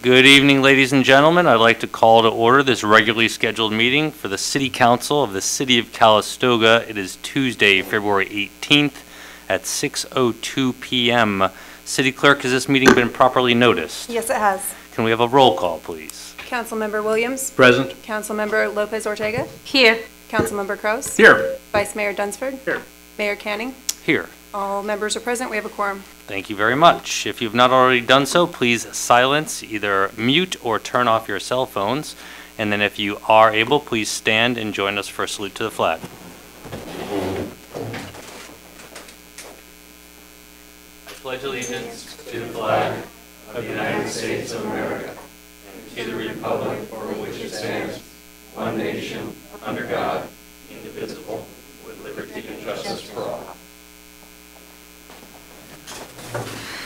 Good evening, ladies and gentlemen. I'd like to call to order this regularly scheduled meeting for the City Council of the City of Calistoga. It is Tuesday, February 18th at 6:02 PM. City Clerk, has this meeting been properly noticed? Yes, it has. Can we have a roll call, please? Councilmember Williams? Present. Councilmember Lopez Ortega? Here. Councilmember Kraus? Here. Vice Mayor Dunsford? Here. Mayor Canning? Here. All members are present. We have a quorum. Thank you very much. If you've not already done so, please silence, either mute or turn off your cell phones. And then if you are able, please stand and join us for a salute to the flag. I pledge allegiance to the flag of the United States of America and to the republic for which it stands, one nation, under God, indivisible, with liberty and justice for all. Thank you.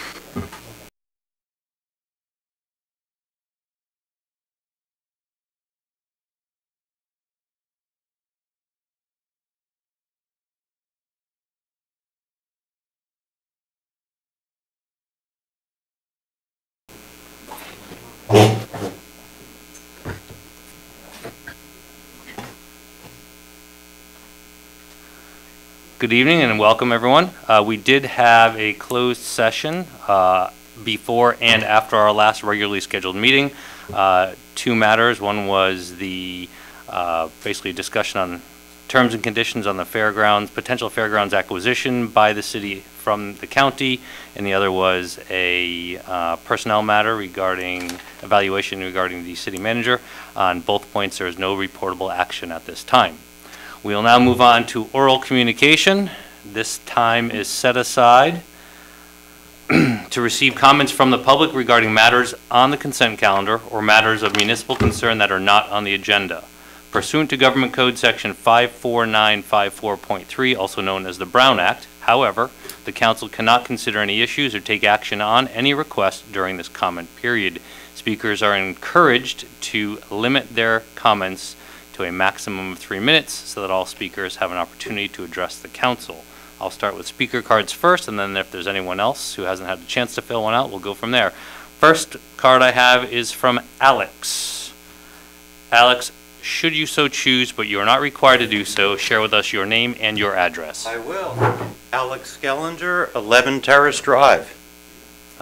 Good evening and welcome, everyone. Uh, We did have a closed session uh, before and after our last regularly scheduled meeting. Uh, Two matters. One was the, uh, basically discussion on terms and conditions on the fairgrounds, potential fairgrounds acquisition by the city from the county, and the other was a uh, personnel matter regarding, evaluation regarding the city manager. On both points, there is no reportable action at this time. We will now move on to oral communication. This time is set aside to receive comments from the public regarding matters on the consent calendar or matters of municipal concern that are not on the agenda. Pursuant to Government Code Section 54954.3, also known as the Brown Act, however, the council cannot consider any issues or take action on any request during this comment period. Speakers are encouraged to limit their comments a maximum of three minutes so that all speakers have an opportunity to address the council. I'll start with speaker cards first, and then if there's anyone else who hasn't had a chance to fill one out, we'll go from there. First card I have is from Alex. Alex, should you so choose, but you are not required to do so, share with us your name and your address. I will. Alex Skellinger, 11 Terrace Drive.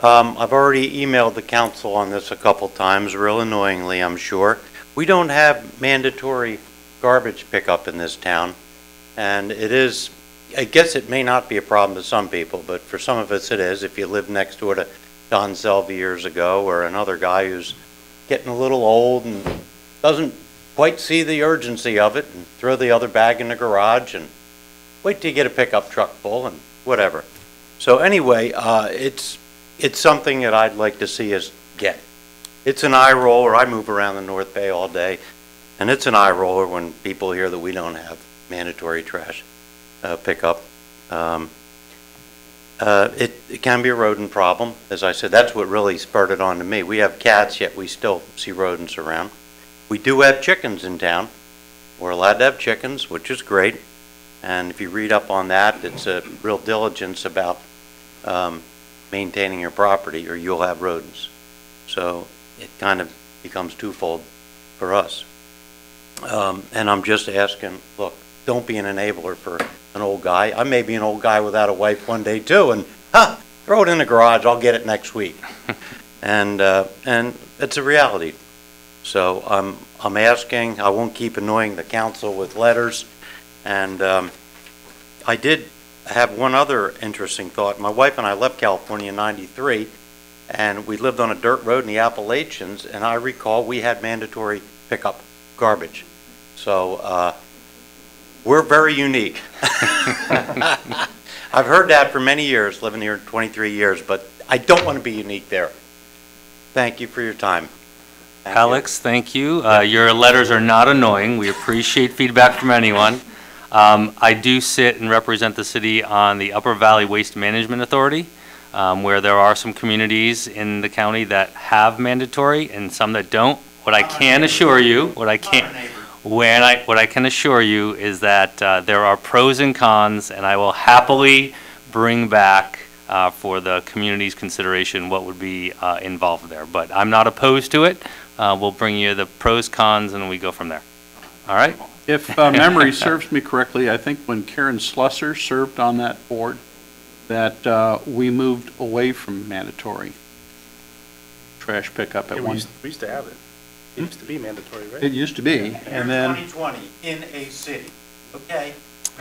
Um, I've already emailed the council on this a couple times, real annoyingly, I'm sure. We don't have mandatory garbage pickup in this town, and it is, I guess it may not be a problem to some people, but for some of us it is. If you lived next door to Don Selvey years ago, or another guy who's getting a little old and doesn't quite see the urgency of it, and throw the other bag in the garage, and wait till you get a pickup truck full, and whatever. So anyway, uh, it's, it's something that I'd like to see us get. It's an eye roller. I move around the North Bay all day, and it's an eye roller when people hear that we don't have mandatory trash uh, pickup. Um, uh, it, it can be a rodent problem. As I said, that's what really spurred it on to me. We have cats, yet we still see rodents around. We do have chickens in town. We're allowed to have chickens, which is great. And if you read up on that, it's a real diligence about um, maintaining your property, or you'll have rodents. So it kind of becomes twofold for us. Um, and I'm just asking, look, don't be an enabler for an old guy. I may be an old guy without a wife one day too, and huh, throw it in the garage. I'll get it next week. and uh, and it's a reality. So I'm I'm asking. I won't keep annoying the council with letters. And um, I did have one other interesting thought. My wife and I left California in '93 and we lived on a dirt road in the Appalachians, and I recall we had mandatory pickup garbage. So uh, we're very unique. I've heard that for many years, living here 23 years, but I don't want to be unique there. Thank you for your time. Thank you. Alex, thank you. Uh, Your letters are not annoying. We appreciate feedback from anyone. Um, I do sit and represent the city on the Upper Valley Waste Management Authority, um, where there are some communities in the county that have mandatory and some that don't. What I can assure you, what I can, when I, what I can assure you is that uh, there are pros and cons, and I will happily bring back uh, for the community's consideration, what would be uh, involved there. But I'm not opposed to it. Uh, We'll bring you the pros, cons, and we go from there. All right? If uh, memory serves me correctly, I think when Karen Slusser served on that board, that uh, we moved away from mandatory trash pickup Yeah, at we one, used, we used to have it. It used to be mandatory, right? it used to be, and then, 2020 in a city, okay?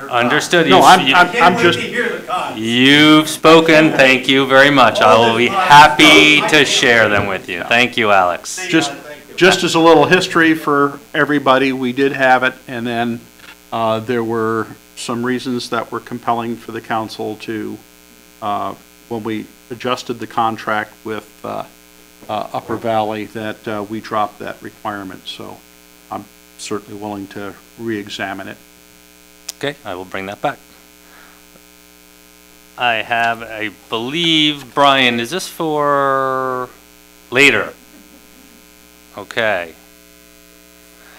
Understood. No, You've- I'm- you- I'm- I'm just- hear the cons. You've spoken. Thank you very much. I will be happy to share them with you. Thank you, Alex. just, just as a little history for everybody, we did have it, and then uh, there were some reasons that were compelling for the council to, uh, when we adjusted the contract with uh, uh, Upper Valley, that uh, we dropped that requirement, so I'm certainly willing to re-examine it. Okay, I will bring that back. I have, I believe, Brian, is this for later? Okay.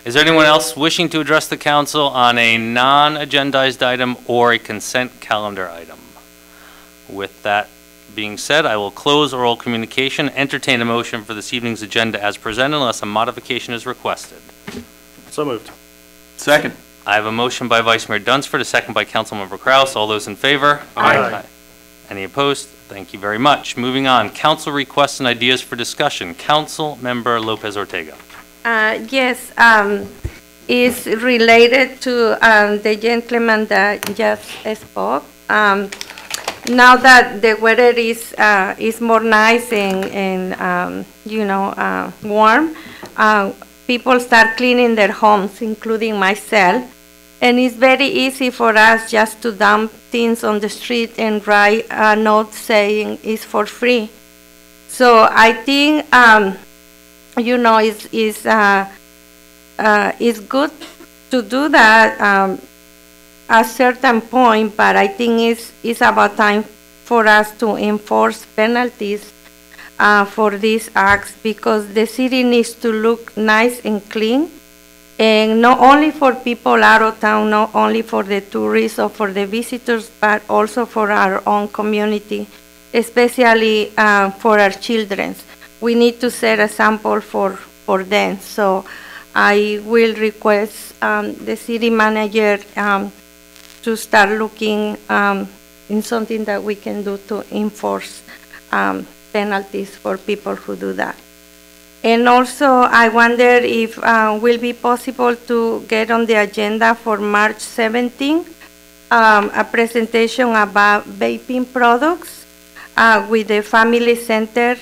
Is there anyone else wishing to address the council on a non-agendized item or a consent calendar item? With that being said, I will close oral communication, entertain a motion for this evening's agenda as presented unless a modification is requested. So moved. Second. I have a motion by Vice Mayor Dunsford, a second by Councilmember Kraus. All those in favor? Aye. Any opposed? Thank you very much. Moving on, council requests and ideas for discussion. Council Member Lopez Ortega. Uh, Yes, um, is related to um, the gentleman that just spoke. Um, Now that the weather is, uh, is more nice and, and, um, you know, uh, warm, uh, people start cleaning their homes, including myself. And it's very easy for us just to dump things on the street and write a note saying it's for free. So I think, um, you know, it's, it's, uh, uh, it's good to do that um, at certain point, but I think it's, it's about time for us to enforce penalties uh, for these acts because the city needs to look nice and clean. And not only for people out of town, not only for the tourists or for the visitors, but also for our own community, especially uh, for our children. We need to set a sample for, for them. So I will request um, the city manager um, to start looking um, in something that we can do to enforce um, penalties for people who do that. And also, I wonder if uh, will be possible to get on the agenda for March 17, um, a presentation about vaping products uh, with the Family Center.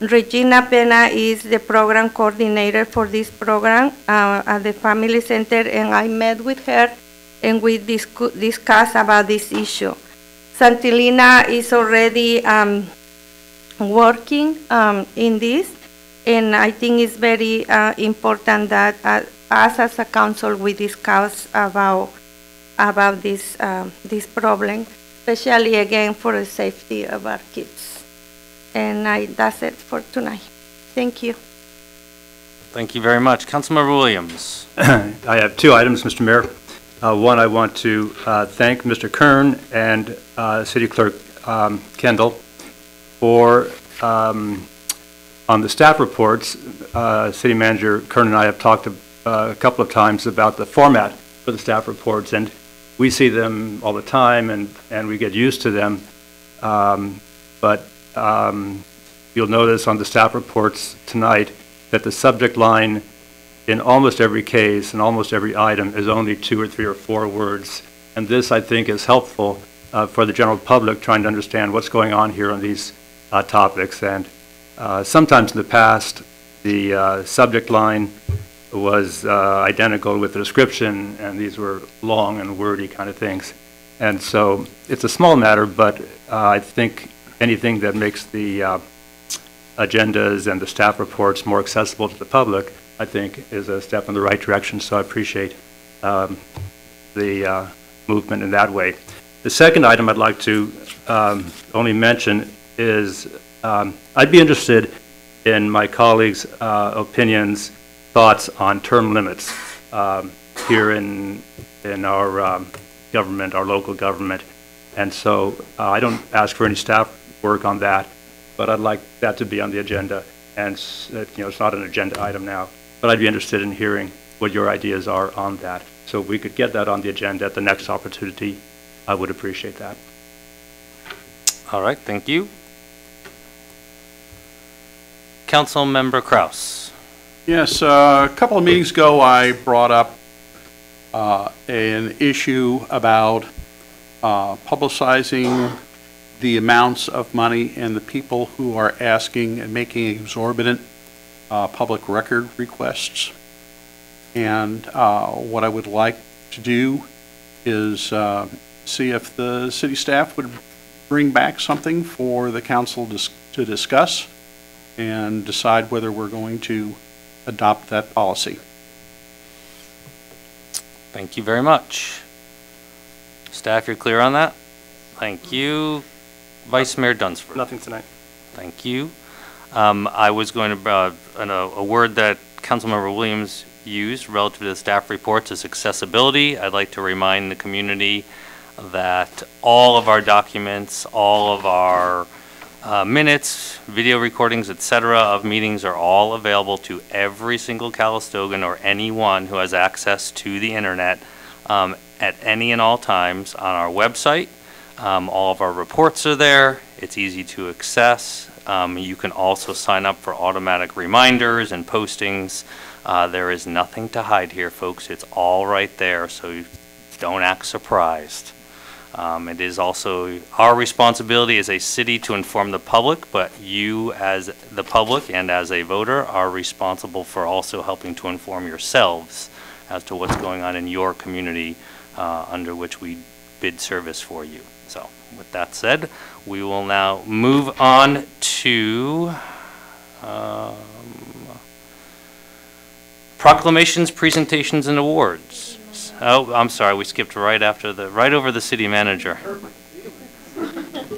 Regina Pena is the program coordinator for this program uh, at the Family Center, and I met with her and we discu- discussed about this issue. Santilina is already um, working um, in this, and I think it's very uh, important that uh, us as a council, we discuss about, about this, um, this problem, especially again for the safety of our kids. And I, that's it for tonight. Thank you. Thank you very much. Councilmember Williams. I have two items, Mr. Mayor. Uh, One, I want to uh, thank Mr. Kirn and uh, City Clerk um, Kendall for, um, on the staff reports, uh, City Manager Kirn and I have talked uh, a couple of times about the format for the staff reports, and we see them all the time, and, and we get used to them. Um, But um, you'll notice on the staff reports tonight that the subject line in almost every case and almost every item is only two or three or four words. And this, I think, is helpful uh, for the general public trying to understand what's going on here on these uh, topics. And uh, sometimes in the past, the uh, subject line was uh, identical with the description, and these were long and wordy kind of things. And so it's a small matter, but uh, I think anything that makes the agendas and the staff reports more accessible to the public, I think, is a step in the right direction, so I appreciate um, the uh, movement in that way. The second item I'd like to um, only mention is, um, I'd be interested in my colleagues' uh, opinions, thoughts on term limits um, here in, in our um, government, our local government. And so uh, I don't ask for any staff work on that, but I'd like that to be on the agenda, and, you know, it's not an agenda item now, but I'd be interested in hearing what your ideas are on that. So if we could get that on the agenda at the next opportunity, I would appreciate that. All right, thank you. Council Member Kraus. Yes, uh, a couple of meetings ago, I brought up uh, an issue about uh, publicizing the amounts of money and the people who are asking and making exorbitant uh, public record requests. And uh, what I would like to do is uh, see if the city staff would bring back something for the council dis- to discuss and decide whether we're going to adopt that policy. Thank you very much. Staff, you're clear on that? Thank you. Vice Mayor Dunsford. Nothing tonight. Thank you. Um, I was going to, uh, an- a word that Councilmember Williams used relative to the staff reports is accessibility. I'd like to remind the community that all of our documents, all of our uh, minutes, video recordings, etc., of meetings are all available to every single Calistogan or anyone who has access to the internet um, at any and all times on our website. Um, All of our reports are there. It's easy to access. Um, You can also sign up for automatic reminders and postings. Uh, There is nothing to hide here, folks. It's all right there, so don't act surprised. Um, It is also our responsibility as a city to inform the public, but you as the public and as a voter are responsible for also helping to inform yourselves as to what's going on in your community uh, under which we bid service for you. So with that said, we will now move on to um, proclamations, presentations, and awards. Oh, I'm sorry, we skipped right after the, right over the city manager.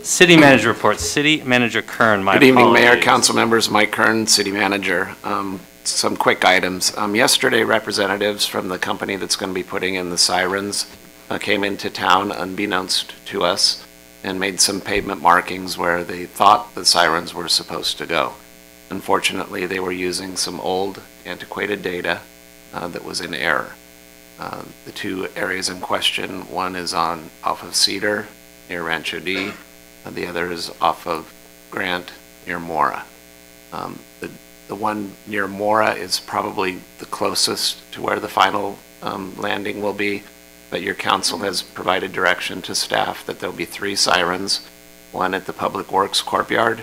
City manager report, city manager Kirn, my Good evening, Mayor, council members, Mike Kirn, city manager. Um, Some quick items. Um, Yesterday, representatives from the company that's going to be putting in the sirens uh, came into town unbeknownst to us and made some pavement markings where they thought the sirens were supposed to go. Unfortunately, they were using some old antiquated data uh, that was in error. Uh, The two areas in question, one is on, off of Cedar near Rancho D, and the other is off of Grant near Mora. Um, The, the one near Mora is probably the closest to where the final um, landing will be, but your council has provided direction to staff that there'll be three sirens, one at the Public Works Courtyard,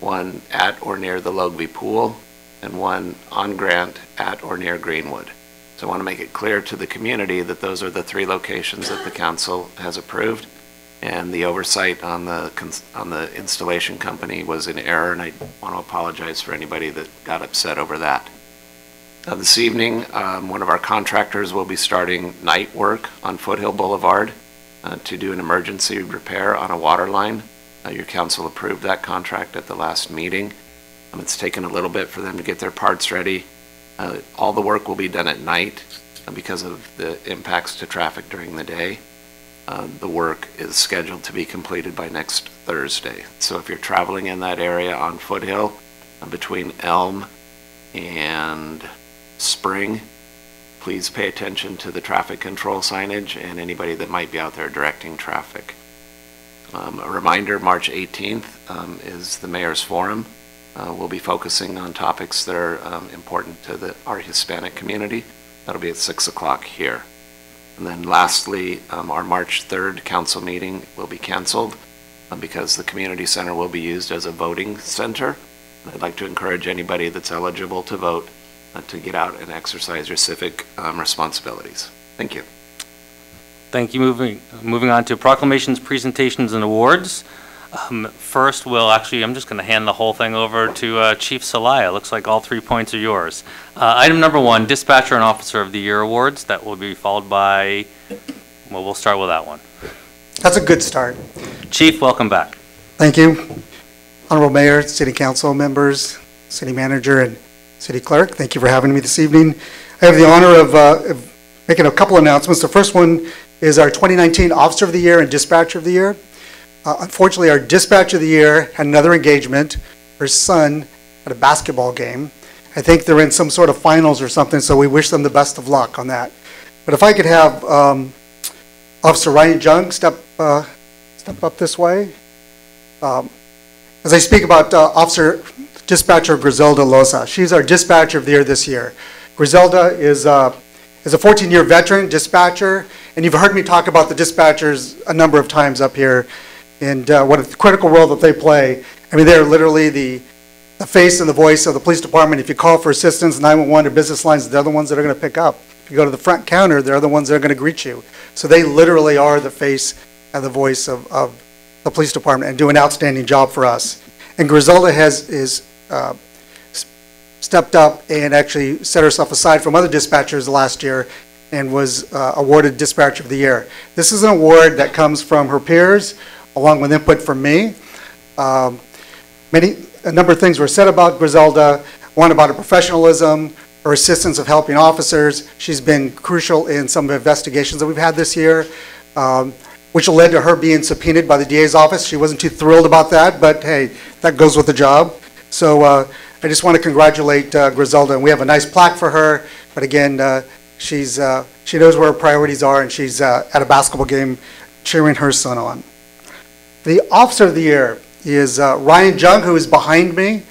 one at or near the Logvy Pool, and one on Grant at or near Greenwood. So I want to make it clear to the community that those are the three locations that the council has approved, and the oversight on the, on the installation company was in error, and I want to apologize for anybody that got upset over that. Uh, This evening, um, one of our contractors will be starting night work on Foothill Boulevard uh, to do an emergency repair on a water line. Uh, Your council approved that contract at the last meeting. Um, It's taken a little bit for them to get their parts ready. Uh, All the work will be done at night uh, because of the impacts to traffic during the day. Uh, The work is scheduled to be completed by next Thursday. So if you're traveling in that area on Foothill, between Elm and Spring, please pay attention to the traffic control signage and anybody that might be out there directing traffic. Um, A reminder, March 18th um, is the Mayor's Forum. Uh, We'll be focusing on topics that are um, important to the, our Hispanic community. That'll be at 6 o'clock here. And then lastly, um, our March 3rd council meeting will be canceled uh, because the community center will be used as a voting center. I'd like to encourage anybody that's eligible to vote uh, to get out and exercise your civic um, responsibilities. Thank you. Thank you. Moving, moving on to proclamations, presentations, and awards. Um, First, we'll, actually, I'm just going to hand the whole thing over to uh, Chief Celaya. Looks like all three points are yours. Uh, Item number one, Dispatcher and Officer of the Year Awards. That will be followed by, well, we'll start with that one. That's a good start. Chief, welcome back. Thank you. Honorable Mayor, City Council members, City Manager, and City Clerk, thank you for having me this evening. I have the honor of uh, making a couple announcements. The first one is our 2019 Officer of the Year and Dispatcher of the Year. Uh, Unfortunately, our Dispatcher of the year had another engagement. Her son at a basketball game. I think they're in some sort of finals or something, so we wish them the best of luck on that. But if I could have um, Officer Ryan Jung step, uh, step up this way. Um, As I speak about uh, Officer Dispatcher Griselda Loza, she's our dispatcher of the year this year. Griselda is, uh, is a 14-year veteran dispatcher, and you've heard me talk about the dispatchers a number of times up here, and uh, what a critical role that they play. I mean, they're literally the, the face and the voice of the police department. If you call for assistance, 911 or business lines, they're the ones that are going to pick up. If you go to the front counter, they're the ones that are going to greet you. So they literally are the face and the voice of, of the police department and do an outstanding job for us. And Griselda has, is, uh, stepped up and actually set herself aside from other dispatchers last year and was uh, awarded Dispatcher of the Year. This is an award that comes from her peers, along with input from me. Um, Many, a number of things were said about Griselda, one about her professionalism, her assistance of helping officers. She's been crucial in some of the investigations that we've had this year, um, which led to her being subpoenaed by the DA's office. She wasn't too thrilled about that, but hey, that goes with the job. So uh, I just want to congratulate uh, Griselda, and we have a nice plaque for her, but again, uh, she's, she knows where her priorities are, and she's at a basketball game cheering her son on. The Officer of the Year is Ryan Jung, who is behind me.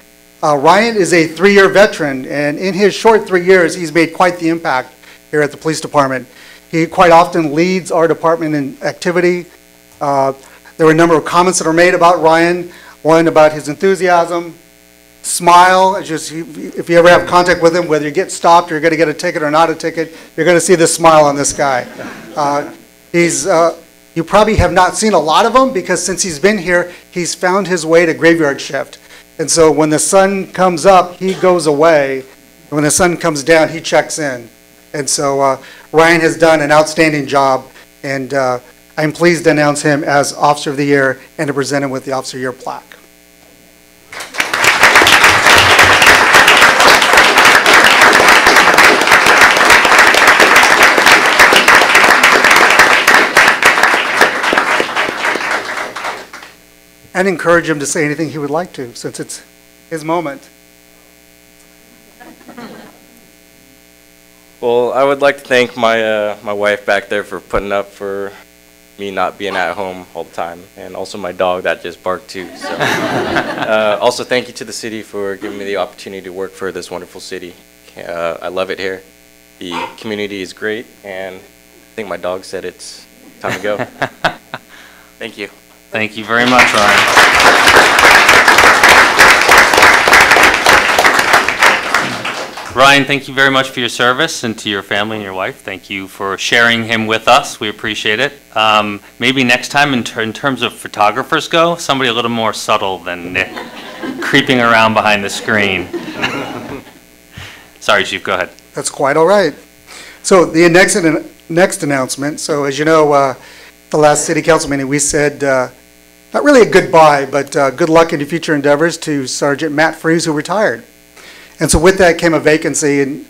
Uh, Ryan is a three-year veteran, and in his short three years, he's made quite the impact here at the police department. He quite often leads our department in activity. Uh, There were a number of comments that are made about Ryan, one about his enthusiasm, smile, just, if you ever have contact with him, whether you get stopped or you're going to get a ticket or not a ticket, you're going to see this smile on this guy. Uh, He's, uh, you probably have not seen a lot of him because since he's been here, he's found his way to graveyard shift. And so when the sun comes up, he goes away. And when the sun comes down, he checks in. And so uh, Ryan has done an outstanding job, and uh, I'm pleased to announce him as Officer of the Year and to present him with the Officer of the Year plaque. And encourage him to say anything he would like to, since it's his moment. Well, I would like to thank my uh, my wife back there for putting up for me not being at home all the time, and also my dog that just barked too. So, uh, also thank you to the city for giving me the opportunity to work for this wonderful city. Uh, I love it here. The community is great, and I think my dog said it's time to go. thank you. Thank you very much, Ryan. Ryan, thank you very much for your service, and to your family and your wife, thank you for sharing him with us. We appreciate it. Um, Maybe next time, in ter- in terms of photographers go, somebody a little more subtle than Nick, creeping around behind the screen. Sorry, Chief, go ahead. That's quite all right. So the next, next announcement, so as you know, uh, the last city council meeting, we said, uh, not really a goodbye, but uh, good luck in your future endeavors to Sergeant Matt Freeze, who retired. And so with that came a vacancy, and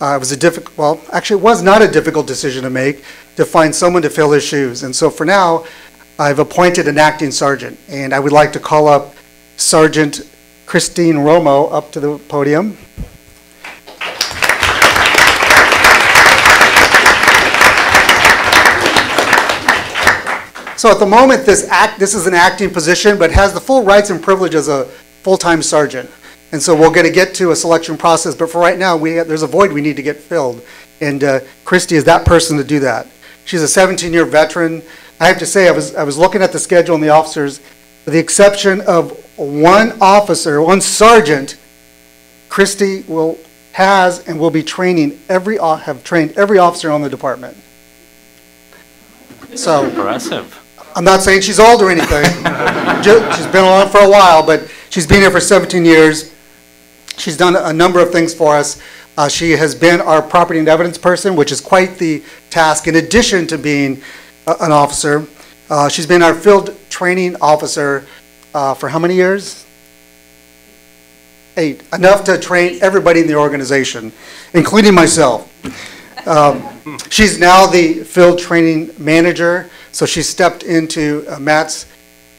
uh, it was a difficult, well, actually, it was not a difficult decision to make, to find someone to fill his shoes. And so for now, I've appointed an acting sergeant, and I would like to call up Sergeant Christine Romo up to the podium. So at the moment, this act, this is an acting position, but has the full rights and privileges of a full-time sergeant. And so we're going to get to a selection process, but for right now, we, there's a void we need to get filled. And uh, Christy is that person to do that. She's a 17-year veteran. I have to say, I was, I was looking at the schedule and the officers, with the exception of one officer, one sergeant, Christy will, has and will be training every, have trained every officer on the department. So. Impressive. I'm not saying she's old or anything. She's been around for a while, but she's been here for 17 years. She's done a number of things for us. Uh, She has been our property and evidence person, which is quite the task, in addition to being an officer. Uh, She's been our field training officer uh, for how many years? Eight, enough to train everybody in the organization, including myself. Um, She's now the field training manager, so she stepped into uh, Matt's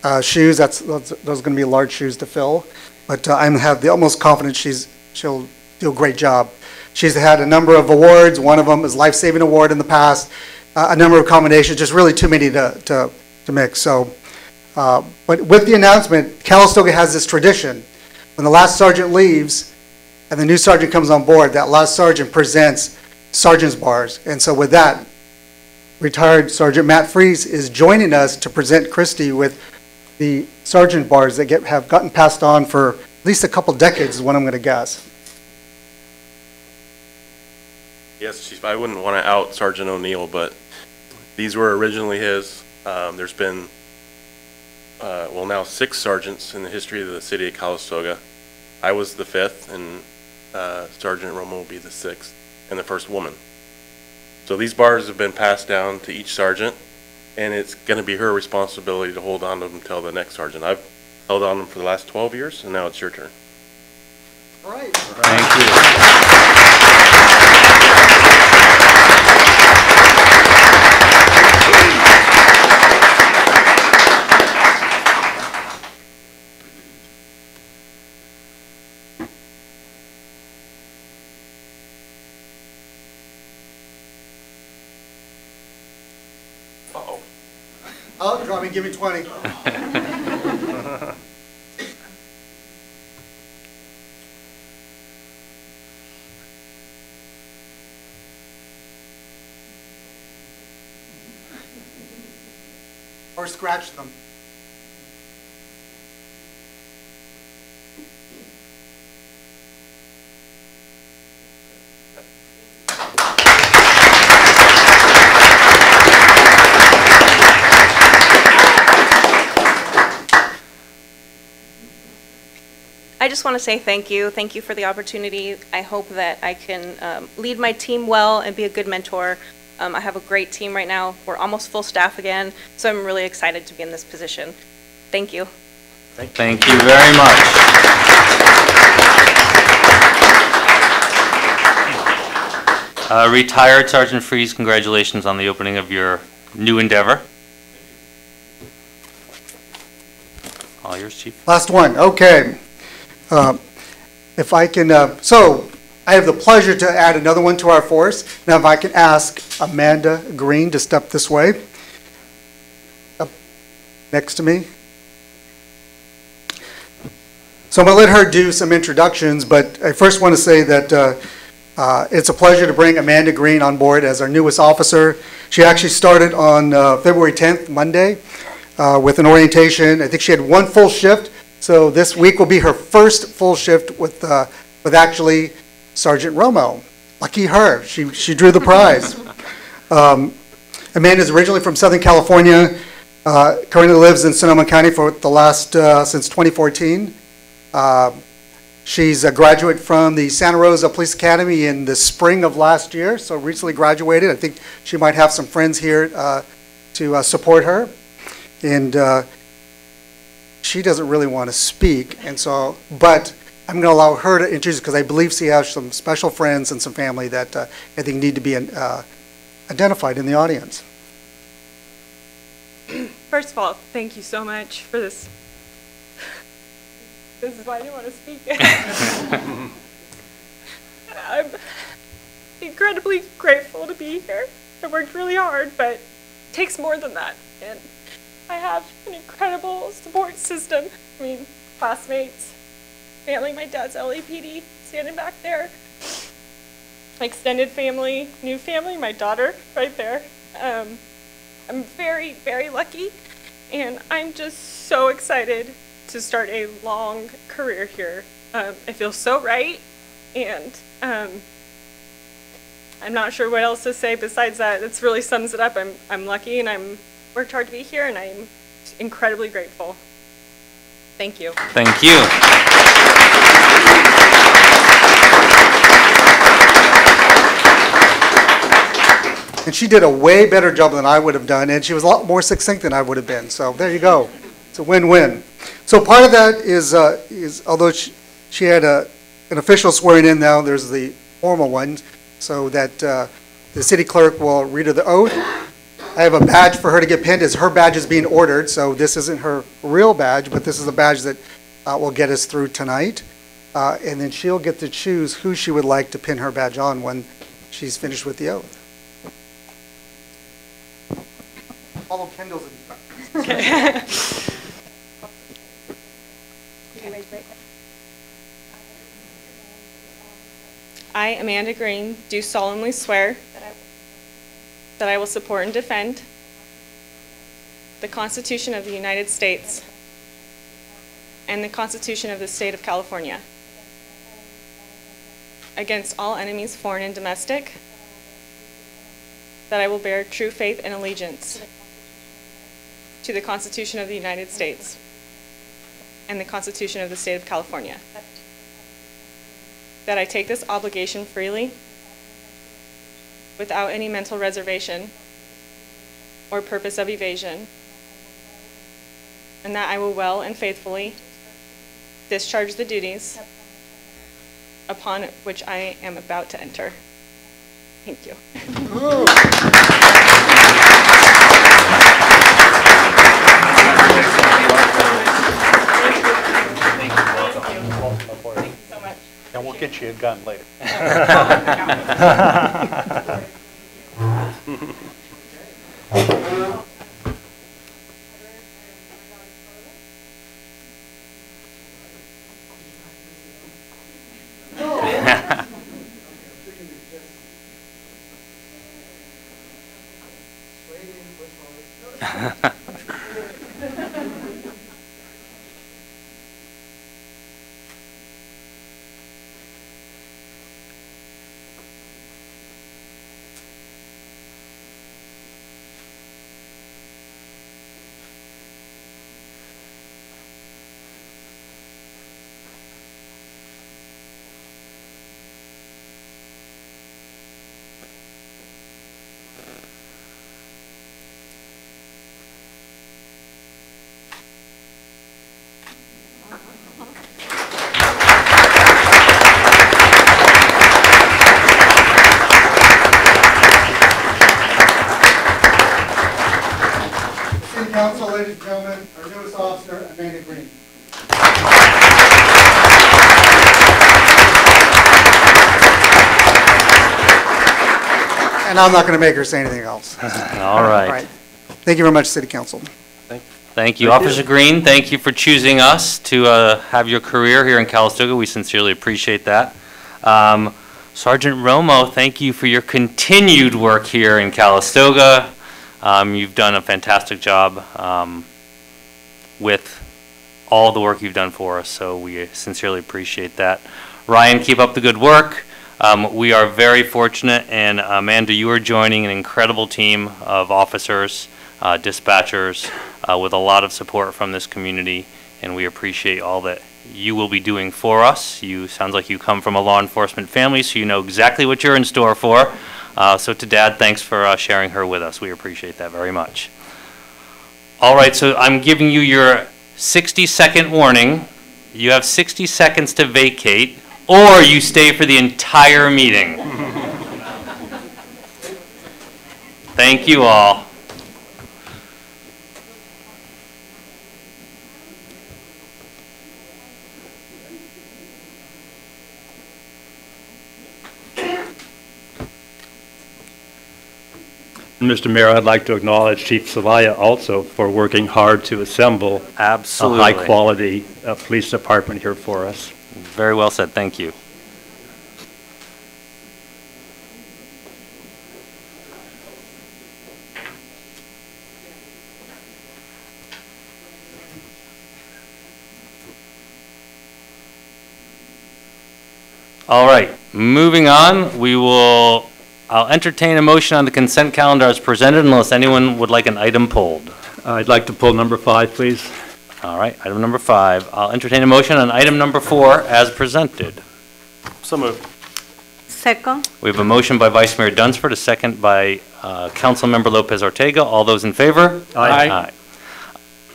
uh, shoes. That's, those those are going to be large shoes to fill. But uh, I'm have the utmost confidence she's, she'll do a great job. She's had a number of awards. One of them is Life Saving Award in the past, uh, a number of commendations, just really too many to, to, to mix. So, uh, but with the announcement, Calistoga has this tradition. When the last sergeant leaves and the new sergeant comes on board, that last sergeant presents sergeant's bars. And so with that, retired Sergeant Matt Freeze is joining us to present Christie with the sergeant bars that get, have gotten passed on for at least a couple decades is what I'm going to guess. Yes, I wouldn't want to out Sergeant O'Neill, but these were originally his. Um, there's been, uh, well, now six sergeants in the history of the city of Calistoga. I was the fifth, and uh, Sergeant Romo will be the sixth, and the first woman. So these bars have been passed down to each sergeant, and it's going to be her responsibility to hold on to them until the next sergeant. I've held on to them for the last 12 years, and now it's your turn. All right. Thank you. Give me 20. Or scratch them. Just want to say thank you. Thank you for the opportunity. I hope that I can um, lead my team well and be a good mentor. Um, I have a great team right now. We're almost full staff again, so I'm really excited to be in this position. Thank you. Thank you very much. Uh, Retired Sergeant Freeze, congratulations on the opening of your new endeavor. All yours, Chief. Last one, okay. Um, If I can, uh, so I have the pleasure to add another one to our force. Now, if I can ask Amanda Green to step this way, up next to me. So I'm going to let her do some introductions, but I first want to say that uh, uh, it's a pleasure to bring Amanda Green on board as our newest officer. She actually started on uh, February 10th, Monday, uh, with an orientation. I think she had one full shift, so this week will be her first full shift with, uh, with actually Sergeant Romo. Lucky her, she, she drew the prize. Um, Amanda's originally from Southern California, uh, currently lives in Sonoma County for the last, uh, since 2014. Uh, She's a graduate from the Santa Rosa Police Academy in the spring of last year, so recently graduated. I think she might have some friends here uh, to uh, support her. And uh, she doesn't really want to speak, and so, but I'm going to allow her to introduce, because I believe she has some special friends and some family that uh, I think need to be uh, identified in the audience. First of all, thank you so much for this. This is why I didn't want to speak. I'm incredibly grateful to be here. I worked really hard, but it takes more than that. And I have an incredible support system. I mean, classmates, family, my dad's LAPD standing back there, extended family, new family, my daughter right there. Um, I'm very, very lucky, and I'm just so excited to start a long career here. Um, I feel so right, and um, I'm not sure what else to say besides that. It really sums it up. I'm, I'm lucky, and I'm worked hard to be here, and I'm incredibly grateful. Thank you. Thank you. And she did a way better job than I would have done, and she was a lot more succinct than I would have been. So there you go. It's a win-win. So part of that is, uh, is although she, she had a, an official swearing in now, there's the formal one, so that uh, the city clerk will read her the oath. I have a badge for her to get pinned, as her badge is being ordered, so this isn't her real badge, but this is a badge that uh, will get us through tonight. Uh, And then she'll get to choose who she would like to pin her badge on when she's finished with the oath. Follow Kendall's instructions. I, Amanda Green, do solemnly swear that I will support and defend the Constitution of the United States and the Constitution of the State of California against all enemies, foreign and domestic, that I will bear true faith and allegiance to the Constitution of the United States and the Constitution of the State of California, that I take this obligation freely without any mental reservation or purpose of evasion, and that I will well and faithfully discharge the duties upon which I am about to enter. Thank you. And we'll get you a gun later. City Council, ladies and gentlemen, our newest officer, Amanda Green. And I'm not going to make her say anything else. All right. Thank you very much, City Council. Thank you. Officer Green, thank you for choosing us to uh, have your career here in Calistoga. We sincerely appreciate that. Um, Sergeant Romo, thank you for your continued work here in Calistoga. Um, You've done a fantastic job um, with all the work you've done for us, so we sincerely appreciate that. Ryan, keep up the good work. Um, We are very fortunate, and Amanda, you are joining an incredible team of officers, uh, dispatchers, uh, with a lot of support from this community, and we appreciate all that you will be doing for us. You, sounds like you come from a law enforcement family, so you know exactly what you're in store for. Uh, So to Dad, thanks for uh, sharing her with us. We appreciate that very much. All right, so I'm giving you your 60-second warning. You have 60 seconds to vacate, or you stay for the entire meeting. Thank you all. Mr. Mayor, I'd like to acknowledge Chief Celaya also for working hard to assemble a high-quality uh, police department here for us. Very well said, thank you. All right, moving on, we will, I'll entertain a motion on the consent calendar as presented unless anyone would like an item pulled. Uh, I'd like to pull number five, please. All right, item number five. I'll entertain a motion on item number four as presented. So moved. Second? We have a motion by Vice Mayor Dunsford, a second by uh, Councilmember Lopez Ortega. All those in favor? Aye.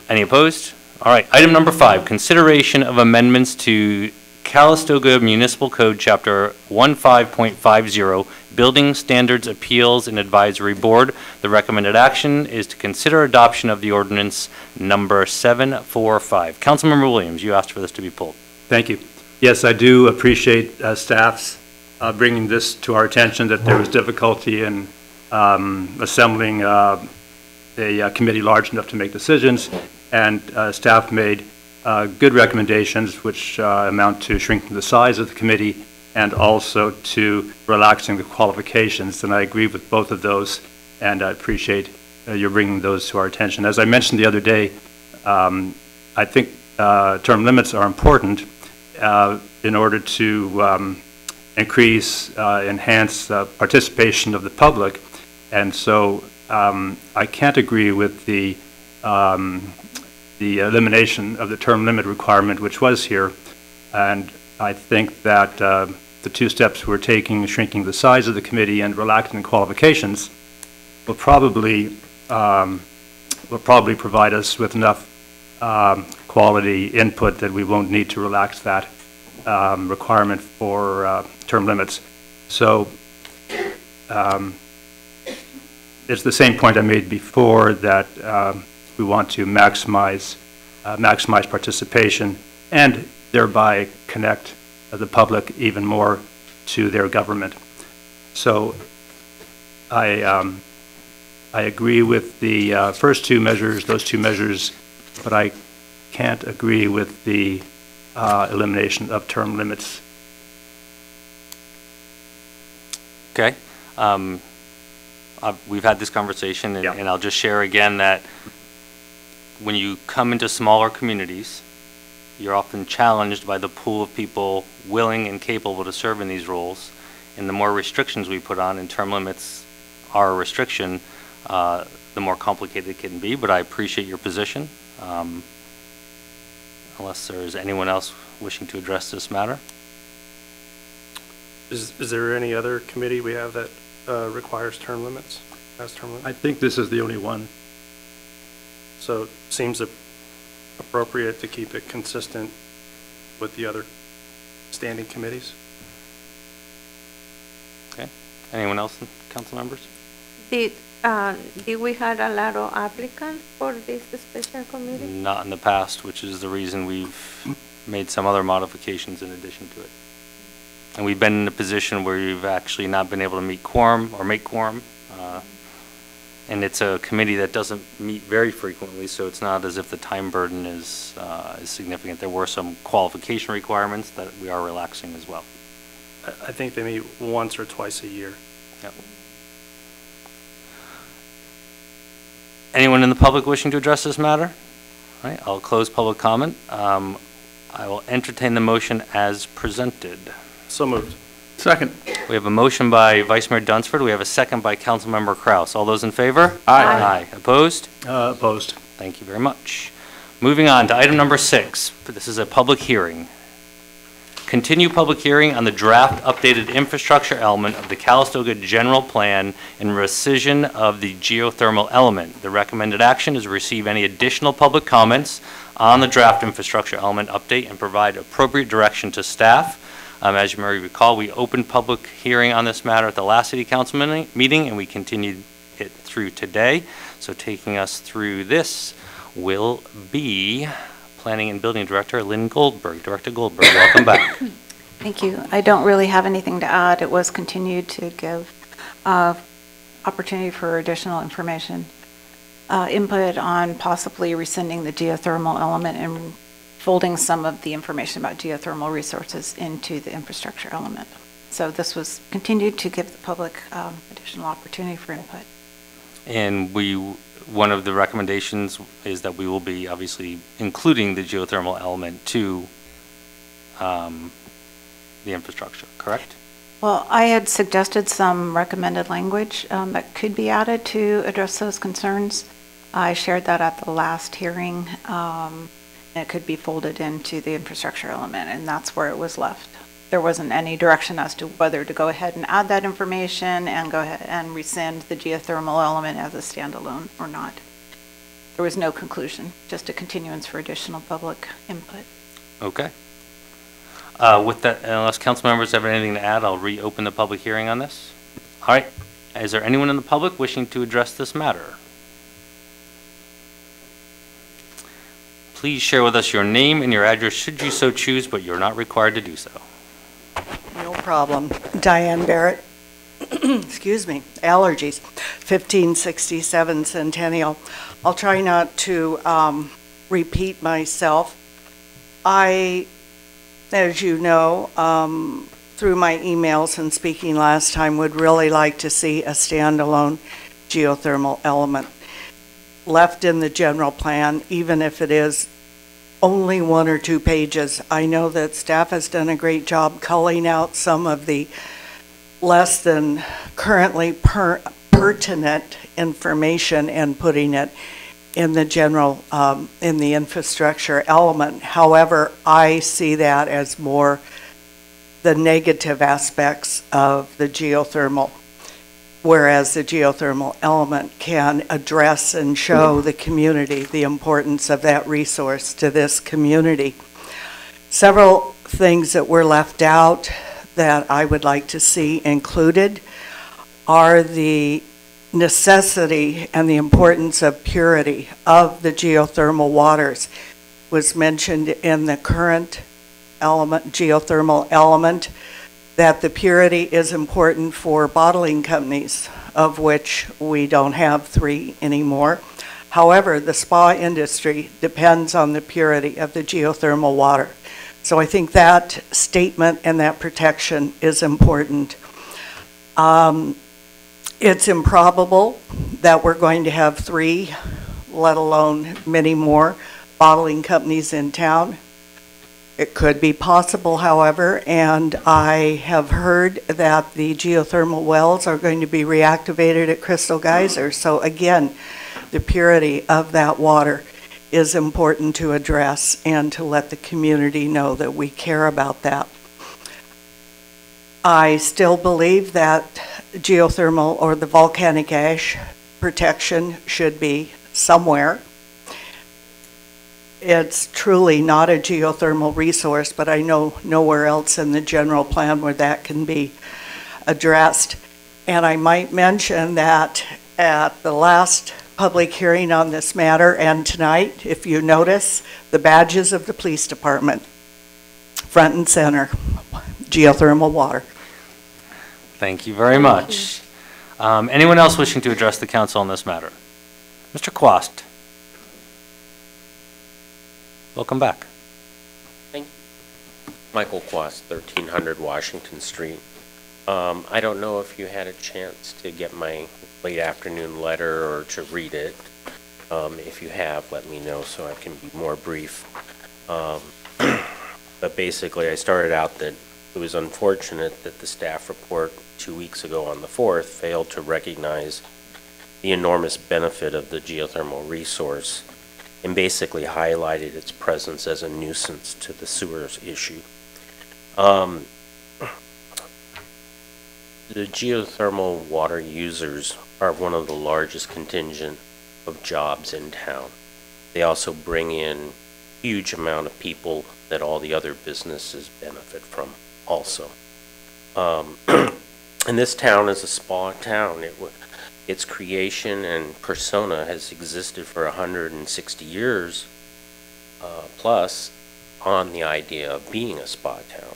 Any opposed? All right, item number five, consideration of amendments to Calistoga Municipal Code, Chapter 15.50, Building Standards Appeals and Advisory Board. The recommended action is to consider adoption of the ordinance number 745. Councilmember Williams, you asked for this to be pulled. Thank you. Yes, I do appreciate uh, staff's uh, bringing this to our attention, that there was difficulty in um, assembling uh, a uh, committee large enough to make decisions, and uh, staff made uh, good recommendations, which uh, amount to shrinking the size of the committee and also to relaxing the qualifications, and I agree with both of those, and I appreciate uh, your bringing those to our attention. As I mentioned the other day, um, I think uh, term limits are important uh, in order to um, increase, enhance participation of the public, and so um, I can't agree with the um, the elimination of the term limit requirement, which was here, and I think that uh, the two steps we're taking, shrinking the size of the committee and relaxing the qualifications, will probably um, will probably provide us with enough um, quality input that we won't need to relax that um, requirement for uh, term limits. So um, it's the same point I made before that um, we want to maximize uh, maximize participation and thereby connect uh, the public even more to their government. So I um, I agree with the uh, first two measures, those two measures, but I can't agree with the uh, elimination of term limits. Okay. Um, uh, We've had this conversation, and Yeah. and I'll just share again that when you come into smaller communities, you're often challenged by the pool of people willing and capable to serve in these roles. And the more restrictions we put on, and term limits are a restriction, uh, the more complicated it can be. But I appreciate your position. Um, Unless there's anyone else wishing to address this matter. Is, is there any other committee we have that uh, requires term limits, has term limits? I think this is the only one. So it seems appropriate to keep it consistent with the other standing committees? Okay. Anyone else, council members? Did, uh, did we had a lot of applicants for this special committee? Not in the past, which is the reason we've made some other modifications in addition to it. And we've been in a position where you've actually not been able to meet quorum or make quorum. uh, And it's a committee that doesn't meet very frequently, so it's not as if the time burden is, uh, is significant. There were some qualification requirements that we are relaxing as well. I, think they meet once or twice a year. Yep. Anyone in the public wishing to address this matter? All right, I'll close public comment. Um, I will entertain the motion as presented. So moved. Second. We have a motion by Vice Mayor Dunsford. We have a second by Councilmember Kraus. All those in favor? Aye. Aye. Opposed? Uh, Opposed. Thank you very much. Moving on to item number six. This is a public hearing. Continue public hearing on the draft updated infrastructure element of the Calistoga General Plan and rescission of the geothermal element. The recommended action is to receive any additional public comments on the draft infrastructure element update and provide appropriate direction to staff. Um, As you may recall, we opened public hearing on this matter at the last city council meeting, and we continued it through today. So taking us through this will be Planning and Building Director Lynn Goldberg. Director Goldberg, welcome back. Thank you. I don't really have anything to add. It was continued to give uh, opportunity for additional information, uh, input on possibly rescinding the geothermal element and folding some of the information about geothermal resources into the infrastructure element. So this was continued to give the public um, additional opportunity for input. And we, one of the recommendations is that we will be obviously including the geothermal element to um, the infrastructure, correct? Well, I had suggested some recommended language um, that could be added to address those concerns. I shared that at the last hearing. um, It could be folded into the infrastructure element, and that's where it was left. There wasn't any direction as to whether to go ahead and add that information and go ahead and rescind the geothermal element as a standalone or not. There was no conclusion, just a continuance for additional public input. Okay. Uh, With that, unless council members have anything to add, I'll reopen the public hearing on this. All right, is there anyone in the public wishing to address this matter? Please share with us your name and your address should you so choose, but you're not required to do so. No problem. Diane Barrett, excuse me, allergies, 1567 Centennial. I'll try not to um, repeat myself. I, as you know, um, through my emails and speaking last time, would really like to see a standalone geothermal element left in the general plan, even if it is only one or two pages. I know that staff has done a great job culling out some of the less than currently per- pertinent information and putting it in the general, um, in the infrastructure element. However, I see that as more the negative aspects of the geothermal whereas the geothermal element can address and show the community the importance of that resource to this community. Several things that were left out that I would like to see included are the necessity and the importance of purity of the geothermal waters was mentioned in the current element, geothermal element that the purity is important for bottling companies, of which we don't have three anymore. However, the spa industry depends on the purity of the geothermal water. So I think that statement and that protection is important. Um, it's improbable that we're going to have three, let alone many more, bottling companies in town. It could be possible, however, and I have heard that the geothermal wells are going to be reactivated at Crystal Geyser. So again, the purity of that water is important to address and to let the community know that we care about that. I still believe that geothermal or the volcanic ash protection should be somewhere it's truly not a geothermal resource, but I know nowhere else in the general plan where that can be addressed. And I might mention that at the last public hearing on this matter and tonight, if you notice, the badges of the police department, front and center, geothermal water. Thank you very much. Um, Anyone else wishing to address the council on this matter? Mr. Quast? Welcome back. Thank you. Michael Quast, 1300 Washington Street. Um, I don't know if you had a chance to get my late afternoon letter or to read it. Um, if you have, let me know so I can be more brief. Um, but basically, I started out that it was unfortunate that the staff report two weeks ago on the 4th failed to recognize the enormous benefit of the geothermal resource and basically highlighted its presence as a nuisance to the sewers issue. Um, the geothermal water users are one of the largest contingent of jobs in town. They also bring in huge amount of people that all the other businesses benefit from also. Um, and this town is a spa town. It its creation and persona has existed for 160 years uh, plus on the idea of being a spa town.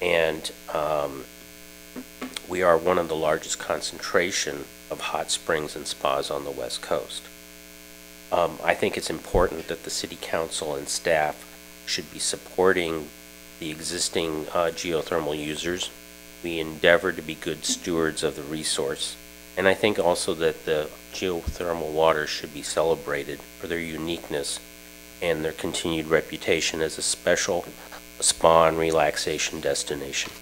And um, we are one of the largest concentration of hot springs and spas on the west coast. Um, I think it's important that the city council and staff should be supporting the existing uh, geothermal users. We endeavor to be good stewards of the resource and I think also that the geothermal waters should be celebrated for their uniqueness and their continued reputation as a special spa and relaxation destination.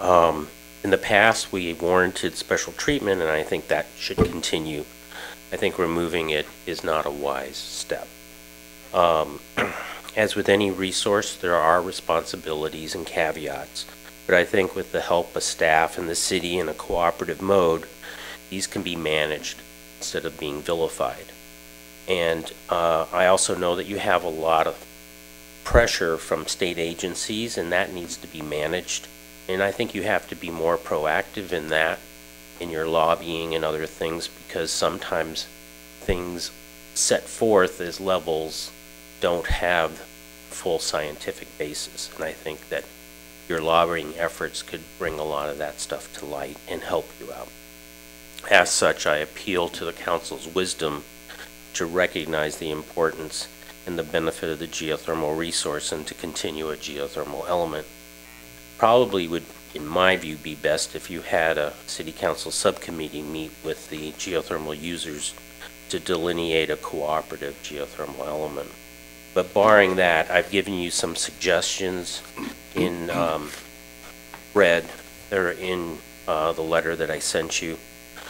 Um, in the past, we warranted special treatment, and I think that should continue. I think removing it is not a wise step. Um, as with any resource, there are responsibilities and caveats. But I think with the help of staff and the city in a cooperative mode, these can be managed instead of being vilified. And uh, I also know that you have a lot of pressure from state agencies, and that needs to be managed. And I think you have to be more proactive in that, in your lobbying and other things, because sometimes things set forth as levels don't have full scientific basis. And I think that your lobbying efforts could bring a lot of that stuff to light and help you out. As such, I appeal to the council's wisdom to recognize the importance and the benefit of the geothermal resource and to continue a geothermal element. Probably would, in my view, be best if you had a city council subcommittee meet with the geothermal users to delineate a cooperative geothermal element. But barring that, I've given you some suggestions in um, red. They're in uh, the letter that I sent you.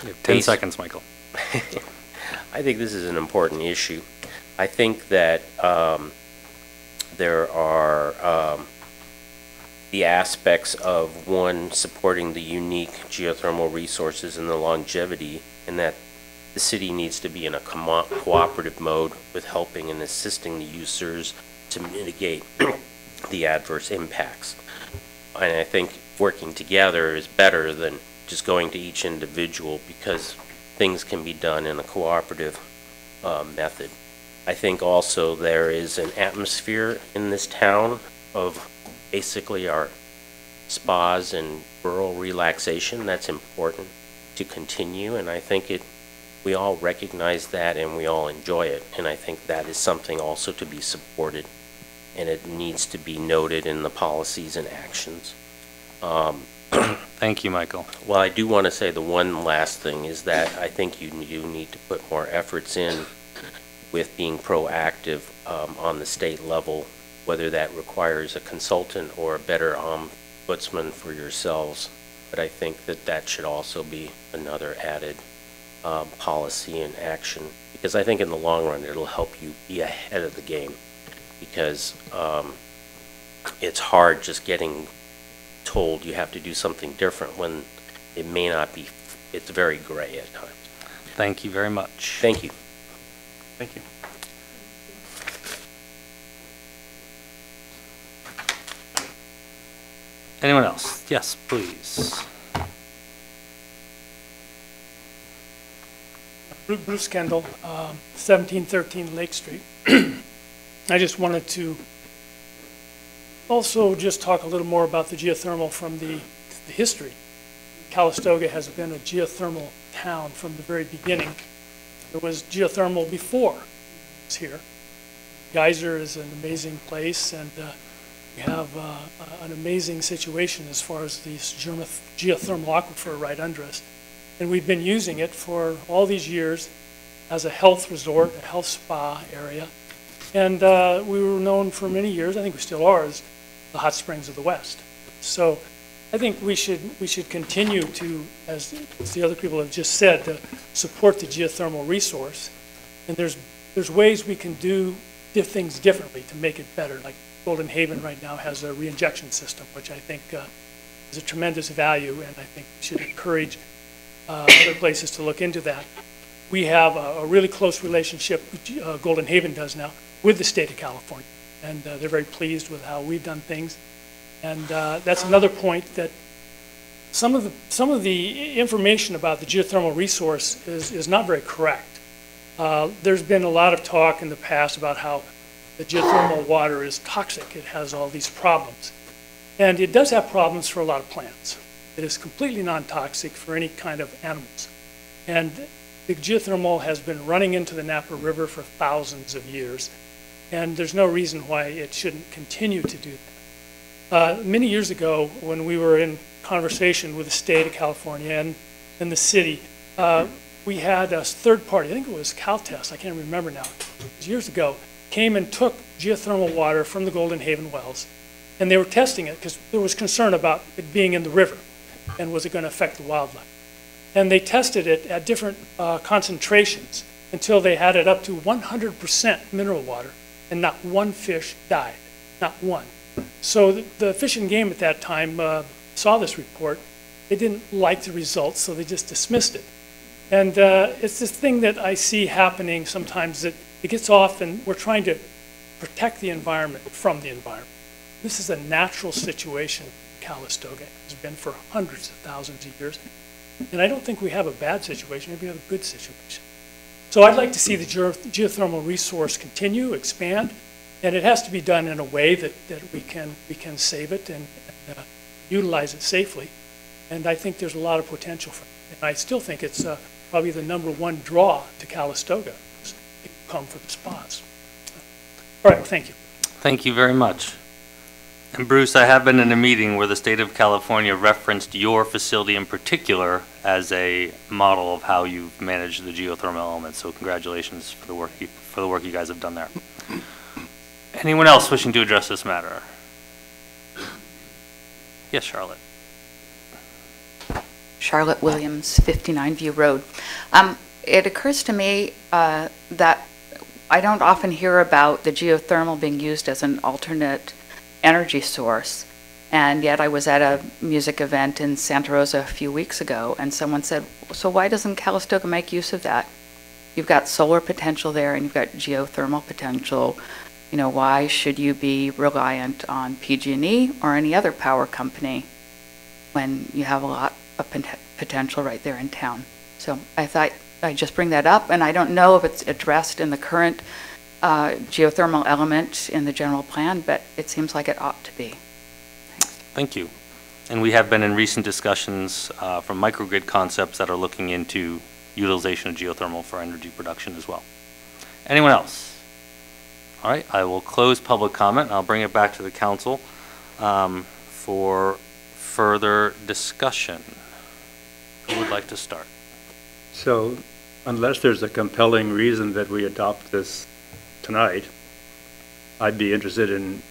You have 10 Basi- seconds, Michael. I think this is an important issue. I think that um, there are um, the aspects of, one, supporting the unique geothermal resources and the longevity, and that the city needs to be in a cooperative mode with helping and assisting the users to mitigate the adverse impacts. And I think working together is better than just going to each individual because things can be done in a cooperative uh, method. I think also there is an atmosphere in this town of basically our spas and rural relaxation that's important to continue, and I think it, we all recognize that and we all enjoy it, and I think that is something also to be supported, and it needs to be noted in the policies and actions. Um, Thank you, Michael. well, I do want to say the one last thing is that I think you do need to put more efforts in with being proactive um, on the state level, whether that requires a consultant or a better ombudsman for yourselves. But I think that that should also be another added um, policy and action, because I think in the long run, it'll help you be ahead of the game. Because um, it's hard just getting told you have to do something different when it may not be, it's very gray at times. Thank you very much. Thank you. Thank you. Anyone else? Yes, please. Bruce Kendall, um, 1713 Lake Street. I just wanted to also just talk a little more about the geothermal from the, the history. Calistoga has been a geothermal town from the very beginning. There was geothermal before it was here. Geyser is an amazing place, and uh, we have uh, an amazing situation as far as this geothermal aquifer right under us. And we've been using it for all these years as a health resort, a health spa area. And uh, we were known for many years, I think we still are, as the hot springs of the West. So I think we should, we should continue to, as, as the other people have just said, to support the geothermal resource. And there's, there's ways we can do things differently to make it better. Like Golden Haven right now has a reinjection system, which I think uh, is a tremendous value, and I think we should encourage uh, other places to look into that. We have a, a really close relationship, uh, Golden Haven does now, with the state of California, and uh, they're very pleased with how we've done things. And uh, that's another point that some of the some of the information about the geothermal resource is is not very correct. Uh, there's been a lot of talk in the past about how the geothermal water is toxic. It has all these problems, and it does have problems for a lot of plants. It is completely non-toxic for any kind of animals. And the geothermal has been running into the Napa River for thousands of years, and there's no reason why it shouldn't continue to do that. Uh, many years ago, when we were in conversation with the state of California and, and the city, uh, we had a third party, I think it was Caltest, I can't remember now, years ago, came and took geothermal water from the Golden Haven wells, and they were testing it because there was concern about it being in the river and was it going to affect the wildlife. And they tested it at different uh, concentrations until they had it up to 100% mineral water, and not one fish died, not one. So the, the Fish and Game at that time uh, saw this report. They didn't like the results, so they just dismissed it. And uh, it's this thing that I see happening sometimes that it gets off, and we're trying to protect the environment from the environment. This is a natural situation Calistoga has been for hundreds of thousands of years. And I don't think we have a bad situation, maybe we have a good situation. So I'd like to see the geothermal resource continue, expand, and it has to be done in a way that, that we can, we can save it and and, uh, utilize it safely. And I think there's a lot of potential for it. And I still think it's uh, probably the number one draw to Calistoga, come for the spots. All right, thank you. Thank you very much. And Bruce, I have been in a meeting where the state of California referenced your facility in particular as a model of how you've managed the geothermal elements, so congratulations for the work you, for the work you guys have done there. Anyone else wishing to address this matter? Yes, Charlotte. Charlotte Williams, 59 View Road. Um, It occurs to me uh, that I don't often hear about the geothermal being used as an alternate energy source, and yet I was at a music event in Santa Rosa a few weeks ago, and someone said, so why doesn't Calistoga make use of that? You've got solar potential there, and you've got geothermal potential. You know, why should you be reliant on PG&E or any other power company when you have a lot of pot- potential right there in town? So I thought I'd just bring that up, and I don't know if it's addressed in the current uh, geothermal element in the general plan, but it seems like it ought to be. Thank you. And we have been in recent discussions uh, from microgrid concepts that are looking into utilization of geothermal for energy production as well. Anyone else? All right, I will close public comment. I'll bring it back to the council um, for further discussion. Who would like to start? So unless there's a compelling reason that we adopt this tonight, I'd be interested in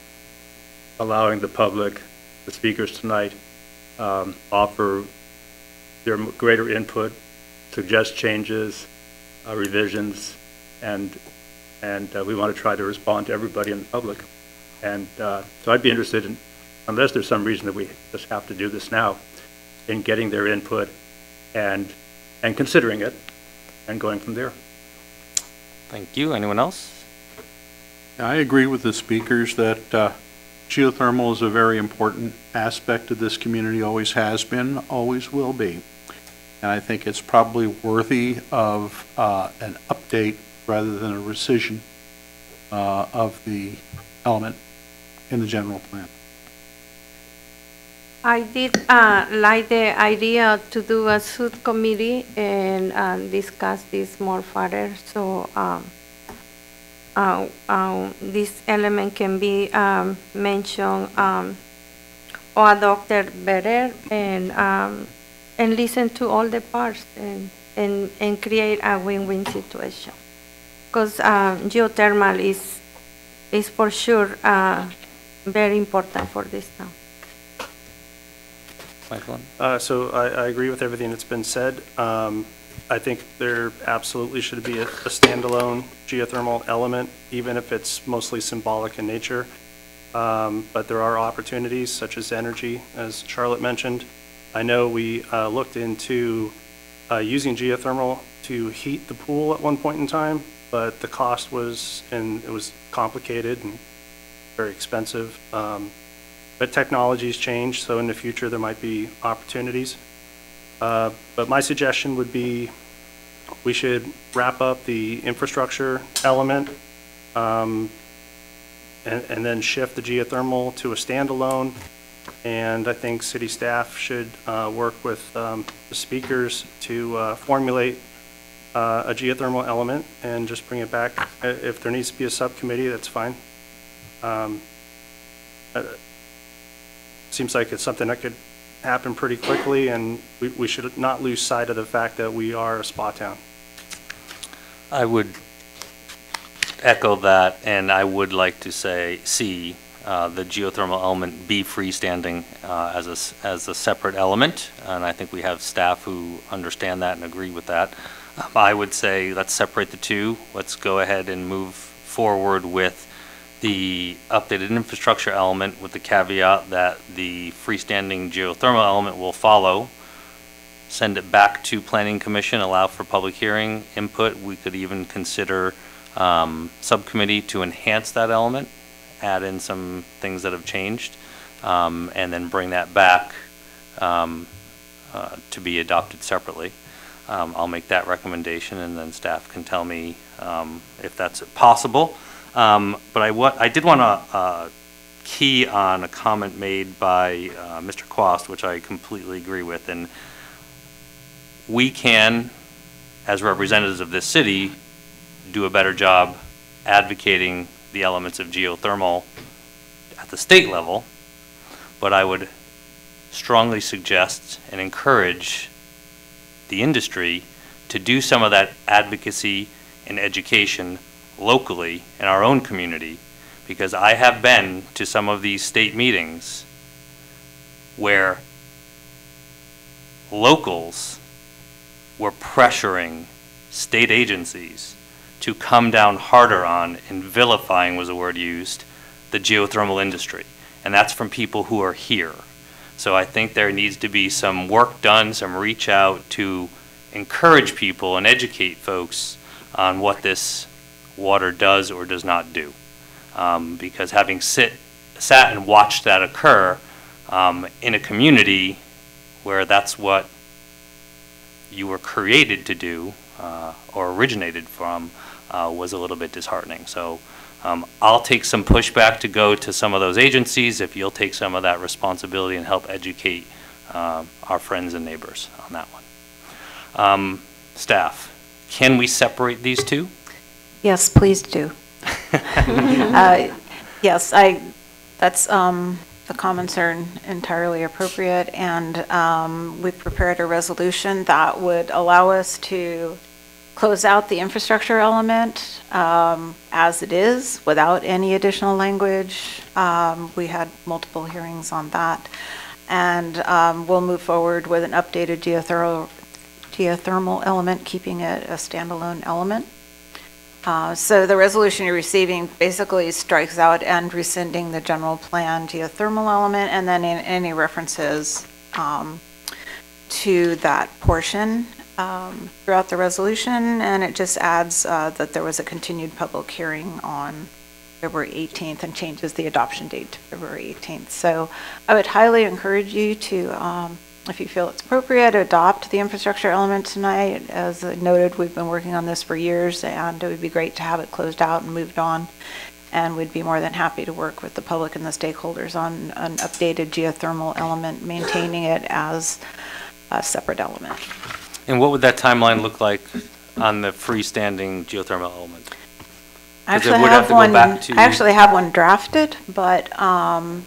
allowing the public, the speakers tonight, um, offer their greater input, suggest changes, uh, revisions, and, and uh, we want to try to respond to everybody in the public. And uh, so I'd be interested in, unless there's some reason that we just have to do this now, in getting their input and, and considering it and going from there. Thank you. Anyone else? I agree with the speakers that uh, geothermal is a very important aspect of this community, always has been, always will be. And I think it's probably worthy of uh, an update rather than a rescission uh, of the element in the general plan. I did uh, like the idea to do a subcommittee and uh, discuss this more further. So um, uh, um, this element can be um, mentioned um, or adopted better and um, and listen to all the parts and and, and create a win-win situation. Because geothermal is is for sure uh, very important for this town. Michael? Uh, So I, I agree with everything that's been said. Um, I think there absolutely should be a a standalone geothermal element, even if it's mostly symbolic in nature. Um, But there are opportunities such as energy, as Charlotte mentioned. I know we uh, looked into uh, using geothermal to heat the pool at one point in time, but the cost was, and it was complicated and very expensive. Um, But technology's changed, so in the future, there might be opportunities. Uh, But my suggestion would be, we should wrap up the infrastructure element, um, and, and then shift the geothermal to a standalone. And I think city staff should uh, work with um, the speakers to uh, formulate uh, a geothermal element and just bring it back. If there needs to be a subcommittee, that's fine. Um, uh, Seems like it's something that could happen pretty quickly, and we, we should not lose sight of the fact that we are a spa town. I would echo that, and I would like to say, see uh, the geothermal element be freestanding uh, as a, as a separate element, and I think we have staff who understand that and agree with that. Um, I would say, let's separate the two. Let's go ahead and move forward with the updated infrastructure element with the caveat that the freestanding geothermal element will follow. Send it back to planning commission, allow for public hearing input. We could even consider um, subcommittee to enhance that element, add in some things that have changed, um, and then bring that back um, uh, to be adopted separately. Um, I'll make that recommendation, and then staff can tell me um, if that's possible. Um, But I I did want to key on a comment made by uh, Mr. Quast, which I completely agree with, and we can, as representatives of this city, do a better job advocating the elements of geothermal at the state level, but I would strongly suggest and encourage the industry to do some of that advocacy and education locally in our own community, because I have been to some of these state meetings where locals were pressuring state agencies to come down harder on, and vilifying was a word used, the geothermal industry. And that's from people who are here. So I think there needs to be some work done, some reach out to encourage people and educate folks on what this water does or does not do. Um, because having sit, sat and watched that occur um, in a community where that's what you were created to do uh, or originated from uh, was a little bit disheartening. So um, I'll take some pushback to go to some of those agencies if you'll take some of that responsibility and help educate uh, our friends and neighbors on that one. Um, staff, can we separate these two? Yes, please do. Uh, Yes, I, that's, um, the comments are entirely appropriate, and um, we've prepared a resolution that would allow us to close out the infrastructure element um, as it is, without any additional language. Um, We had multiple hearings on that. And um, we'll move forward with an updated geothermal, geothermal element, keeping it a standalone element. Uh, So the resolution you're receiving basically strikes out and rescinding the general plan geothermal element, and then any references um, to that portion um, throughout the resolution, and it just adds uh, that there was a continued public hearing on February 18th and changes the adoption date to February 18th. So I would highly encourage you to, um, if you feel it's appropriate, adopt the infrastructure element tonight. As noted, we've been working on this for years, and it would be great to have it closed out and moved on. And we'd be more than happy to work with the public and the stakeholders on an updated geothermal element, maintaining it as a separate element. And what would that timeline look like on the freestanding geothermal element? I actually have have one, I actually have one drafted, but, um,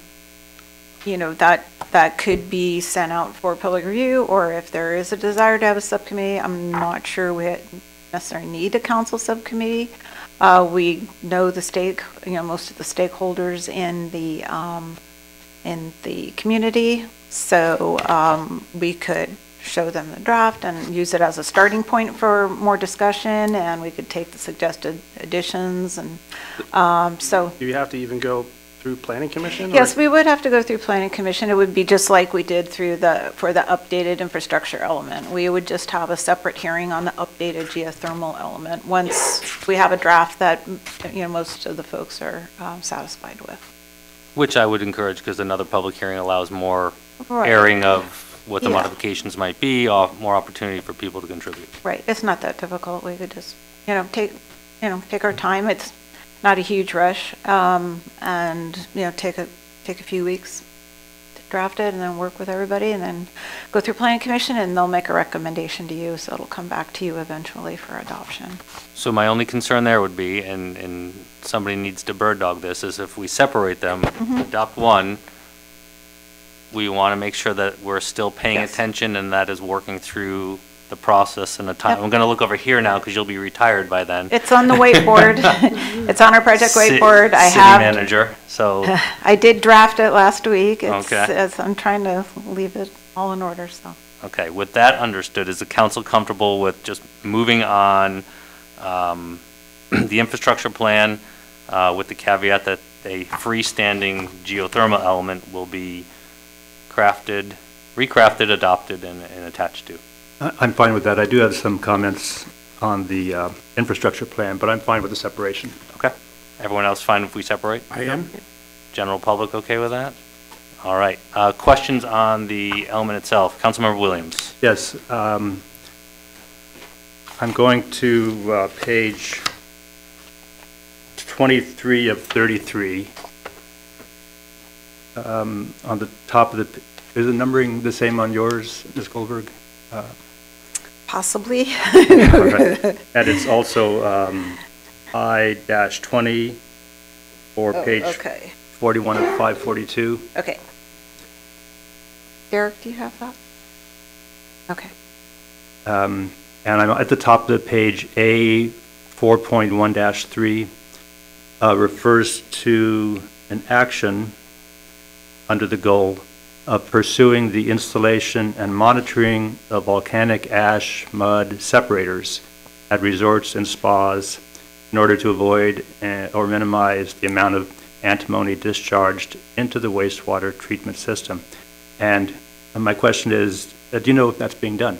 you know, that, that could be sent out for public review, or if there is a desire to have a subcommittee, I'm not sure we necessarily need a council subcommittee. Uh, we know the stake, you know, most of the stakeholders in the, um, in the community, so, um, we could show them the draft and use it as a starting point for more discussion, and we could take the suggested additions, and, um, so, Do you have to even go through planning commission? or- yes, we would have to go through planning commission. It would be just like we did through the, for the updated infrastructure element. We would just have a separate hearing on the updated geothermal element, once we have a draft that, you know, most of the folks are um, satisfied with. Which I would encourage, because another public hearing allows more Right. airing of what the Yeah. modifications might be, off- more opportunity for people to contribute. Right, it's not that difficult, we could just, you know, take, you know, take our time, it's not a huge rush, um, and, you know, take a, take a few weeks to draft it, and then work with everybody, and then go through planning commission, and they'll make a recommendation to you, so it'll come back to you eventually for adoption. So my only concern there would be, and, and somebody needs to bird dog this, is if we separate them, Mhm. adopt one, we want to make sure that we're still paying Yes. attention and that is working through the process and the time. Yep. I'm going to look over here now because you'll be retired by then. It's on the whiteboard, it's on our project Ci- whiteboard, I City have. manager, so, I did draft it last week, it's, Okay. it's- I'm trying to leave it all in order, so. okay, with that understood, is the council comfortable with just moving on um, the infrastructure plan uh, with the caveat that a freestanding geothermal element will be crafted, recrafted, adopted, and and attached to? I- I'm fine with that. I do have some comments on the uh, infrastructure plan, but I'm fine with the separation. Okay. Everyone else fine if we separate? I am. General public okay with that? All right. Uh, Questions on the element itself? Councilmember Williams? Yes, um, I'm going to uh, page 23 of 33. Um, On the top of the, is the numbering the same on yours, Ms. Goldberg? Possibly. right. And it's also um, I-20 or Oh, page okay. 41 of 542. Okay. Derek, do you have that? Okay. Um, And I'm at the top of the page, A 4.1-3 uh, refers to an action under the goal of pursuing the installation and monitoring of volcanic ash mud separators at resorts and spas in order to avoid uh, or minimize the amount of antimony discharged into the wastewater treatment system. And my question is, uh, do you know if that's being done?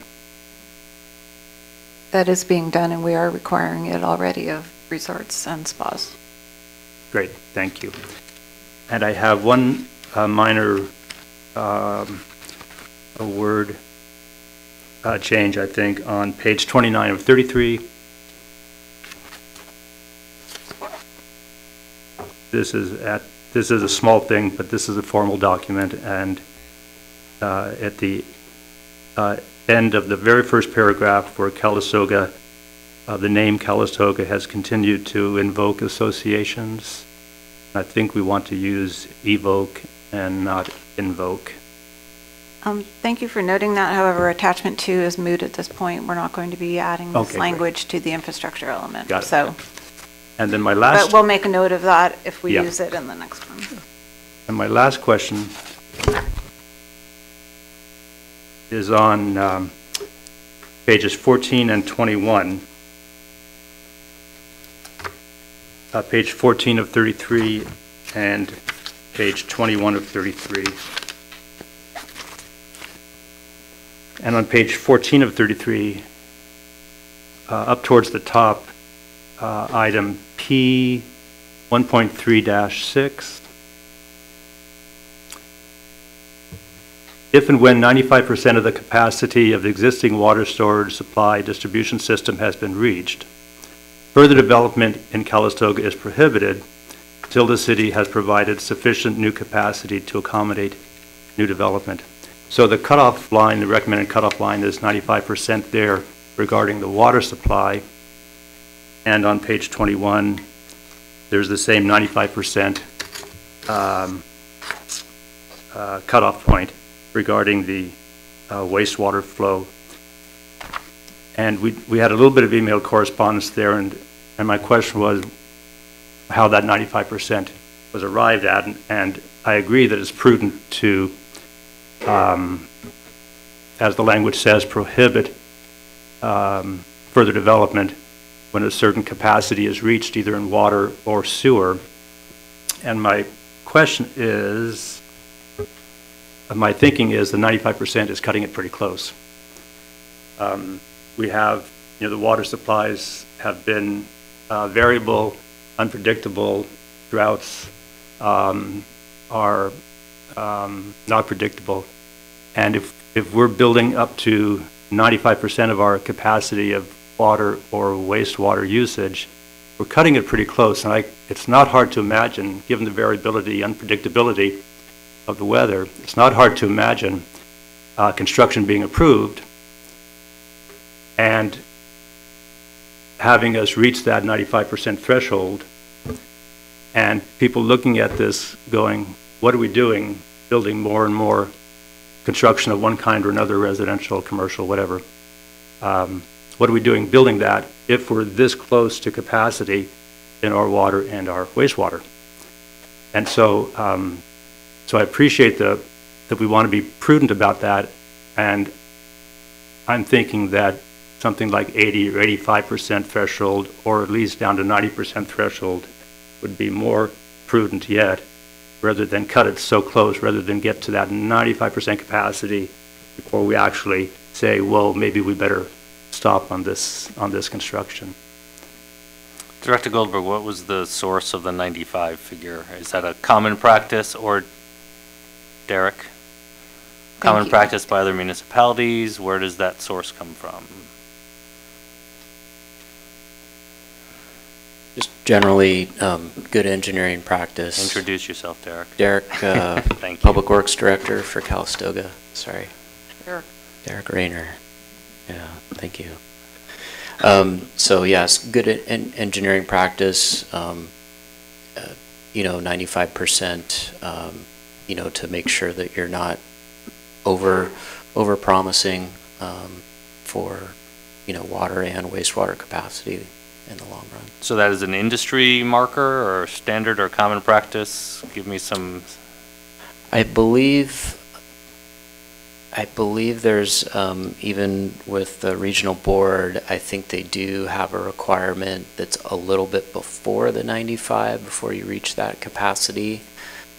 That is being done, and we are requiring it already of resorts and spas. Great, thank you. And I have one uh, minor, um, a word uh, change, I think, on page 29 of 33. This is at, this is a small thing, but this is a formal document, and uh, at the uh, end of the very first paragraph for Calistoga, uh, the name Calistoga has continued to invoke associations. I think we want to use evoke and not invoke. Um, Thank you for noting that. However, attachment two is moot at this point. We're not going to be adding Okay, this great. language to the infrastructure element. Got it. So, And then my last. but we'll make a note of that if we Yeah. use it in the next one. and my last question is on um, pages 14 and 21. Uh, Page 14 of 33 and page 21 of 33. And on page 14 of 33, uh, up towards the top, uh, item P 1.3-6. If and when 95% of the capacity of the existing water storage supply distribution system has been reached, further development in Calistoga is prohibited the city has provided sufficient new capacity to accommodate new development. So the cutoff line, the recommended cutoff line is 95% there regarding the water supply. And on page 21, there's the same 95% um, uh, cutoff point regarding the uh, wastewater flow. And we, we had a little bit of email correspondence there, and, and my question was how that 95% was arrived at, and, and I agree that it's prudent to, um, as the language says, prohibit um, further development when a certain capacity is reached, either in water or sewer. And my question is, my thinking is the 95% is cutting it pretty close. Um, We have, you know, the water supplies have been uh, variable, unpredictable, droughts um, are um, not predictable. And if, if we're building up to 95% of our capacity of water or wastewater usage, we're cutting it pretty close. And I, it's not hard to imagine, given the variability, unpredictability of the weather, it's not hard to imagine uh, construction being approved and having us reach that 95% threshold and people looking at this going, what are we doing, building more and more construction of one kind or another, residential, commercial, whatever. Um, What are we doing building that if we're this close to capacity in our water and our wastewater? And so, um, so I appreciate the, that we want to be prudent about that. And I'm thinking that something like 80 or 85% threshold, or at least down to 90% threshold, would be more prudent yet, rather than cut it so close, rather than get to that 95% capacity before we actually say, well, maybe we better stop stop on this, on this construction. Director Goldberg, what was the source of the 95 figure? Is that a common practice or, Derek? Common you. practice by other municipalities? Where does that source come from? Just generally, um, good engineering practice. Introduce yourself, Derek. Derek, uh, Thank you. Public Works Director for Calistoga, sorry. Derek. Derek Rayner. Yeah, thank you. Um, so yes, good en- en- engineering practice, um, uh, you know, ninety-five percent, um, you know, to make sure that you're not over, over-promising, um, for, you know, water and wastewater capacity in the long run. So that is an industry marker or standard or common practice? Give me some, I believe, I believe there's, um, even with the regional board, I think they do have a requirement that's a little bit before the 95, before you reach that capacity,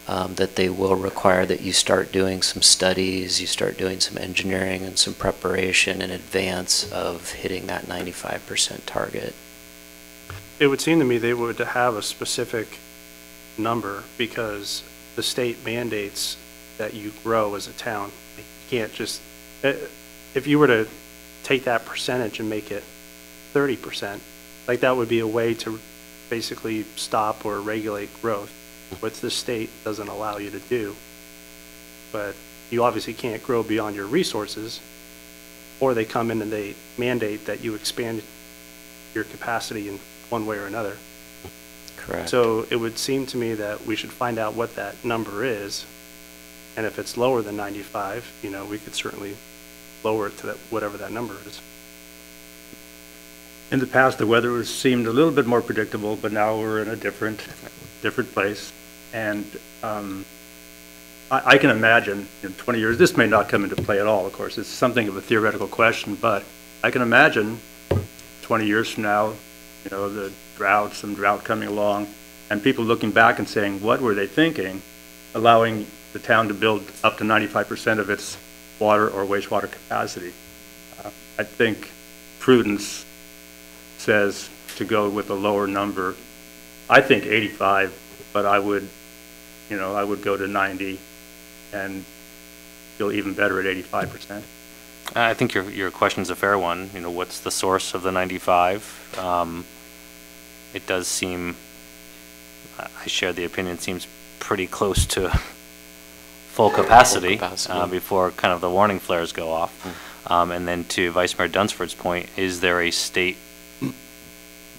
um, that they will require that you start doing some studies, you start doing some engineering and some preparation in advance of hitting that 95% target. It would seem to me they would have a specific number because the state mandates that you grow as a town. You can't just, eh, if you were to take that percentage and make it thirty percent, like that would be a way to basically stop or regulate growth, which the state doesn't allow you to do. But you obviously can't grow beyond your resources, or they come in and they mandate that you expand your capacity in one way or another. Correct. So it would seem to me that we should find out what that number is. And if it's lower than 95, you know, we could certainly lower it to that, whatever that number is. In the past, the weather was, seemed a little bit more predictable, but now we're in a different, different place. And um, I, I can imagine in 20 years, this may not come into play at all, of course. It's something of a theoretical question, but I can imagine 20 years from now, you know, the drought, some drought coming along, and people looking back and saying, what were they thinking? Allowing the town to build up to 95% of its water or wastewater capacity. Uh, I think prudence says to go with a lower number. I think 85, but I would, you know, I would go to 90 and feel even better at 85%. I think your, your question is a fair one. You know, what's the source of the 95? Um, It does seem, I share the opinion, seems pretty close to full capacity capacity. uh, before kind of the warning flares go off. Um, And then to Vice Mayor Dunsford's point, is there a state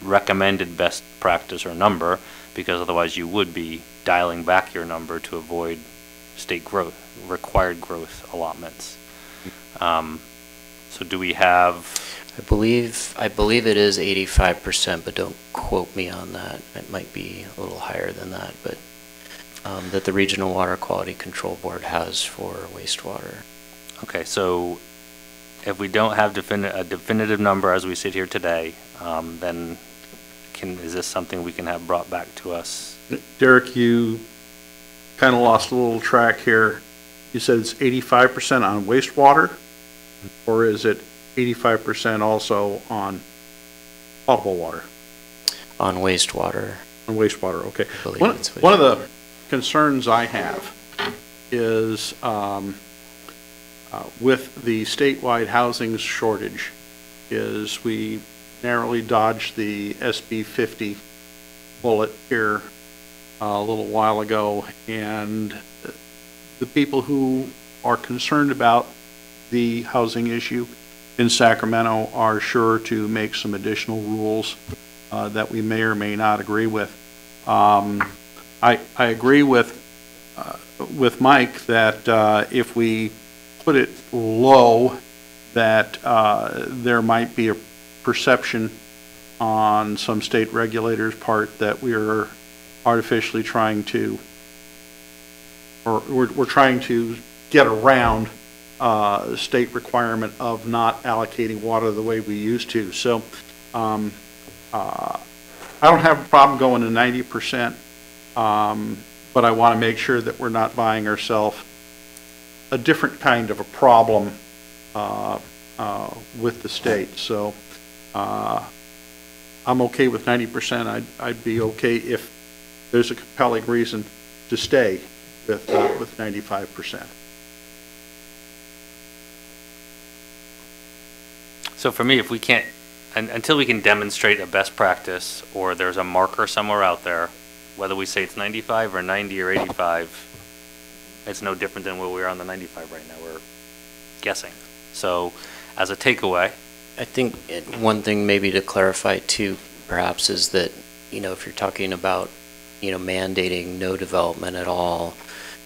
recommended best practice or number? Because otherwise you would be dialing back your number to avoid state growth, required growth allotments. Um, So do we have, I believe, I believe it is 85%, but don't quote me on that. It might be a little higher than that, but um, that the Regional Water Quality Control Board has for wastewater. okay, so if we don't have defini- a definitive number as we sit here today, um, then can, is this something we can have brought back to us? Derek, you kind of lost a little track here. You said it's eighty-five percent on wastewater, or is it eighty-five percent also on potable water? On wastewater. On wastewater, okay. believe One, it's one of the concerns I have is, um, uh, with the statewide housing shortage, is we narrowly dodged the SB fifty bullet here uh, a little while ago, and the people who are concerned about the housing issue in Sacramento are sure to make some additional rules uh, that we may or may not agree with. Um, I, I agree with, uh, with Mike that uh, if we put it low, that uh, there might be a perception on some state regulators' part that we are artificially trying to, or we're, we're trying to get around uh, state requirement of not allocating water the way we used to. So um, uh, I don't have a problem going to ninety percent, um, but I want to make sure that we're not buying ourselves a different kind of a problem uh, uh, with the state. So uh, I'm okay with 90%. I'd, I'd be okay if there's a compelling reason to stay with, uh, with 95%. So for me, if we can't, un- until we can demonstrate a best practice, or there's a marker somewhere out there, whether we say it's 95 or 90 or 85, it's no different than where we are on the 95 right now. We're guessing. So as a takeaway, I think it- one thing maybe to clarify too, perhaps, is that, you know, if you're talking about, you know, mandating no development at all,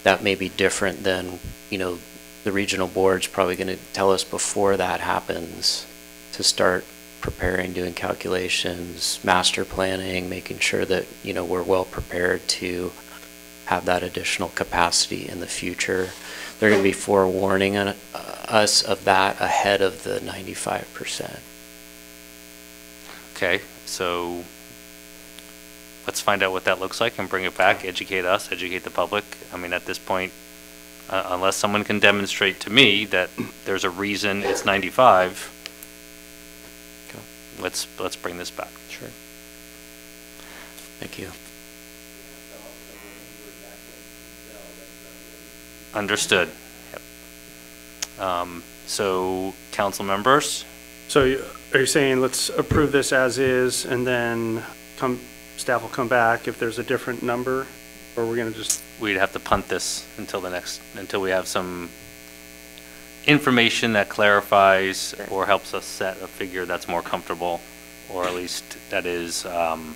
that may be different than, you know, the regional board's probably going to tell us before that happens to start preparing, doing calculations, master planning, making sure that, you know, we're well prepared to have that additional capacity in the future. They're going to be forewarning uh, us of that ahead of the 95%. okay, so let's find out what that looks like and bring it back, educate us, educate the public. I mean, at this point, uh, unless someone can demonstrate to me that there's a reason it's 95, let's, let's bring this back. Sure. Thank you. Understood. Yep. Um, So, council members, So are you saying let's approve this as is and then come, staff will come back if there's a different number? Or we're going to just, we'd have to punt this until the next, until we have some information that clarifies or helps us set a figure that's more comfortable, or at least that is um,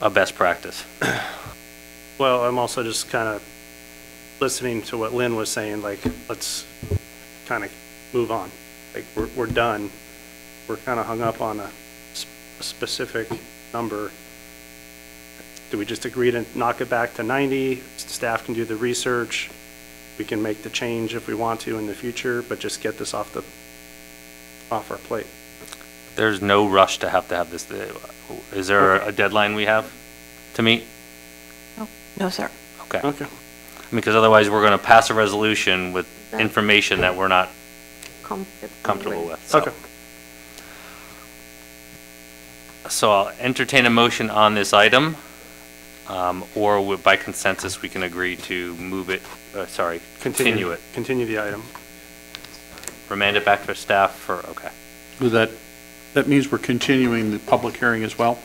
a best practice. well, I'm also just kind of listening to what Lynn was saying, like, let's kind of move on. Like, we're, we're done. We're kind of hung up on a specific number. Do we just agree to knock it back to 90? Staff can do the research. We can make the change if we want to in the future, but just get this off the, off our plate. There's no rush to have to have this. uh, Is there a deadline we have to meet? No, no, sir. Okay. Okay. Because otherwise, we're going to pass a resolution with information that we're not Comfortable comfortable with. with. so. Okay. So I'll entertain a motion on this item, um, or wi- by consensus, we can agree to move it, uh, sorry, continue it, Continue the item. remand it back to staff for, okay. So that, that means we're continuing the public hearing as well?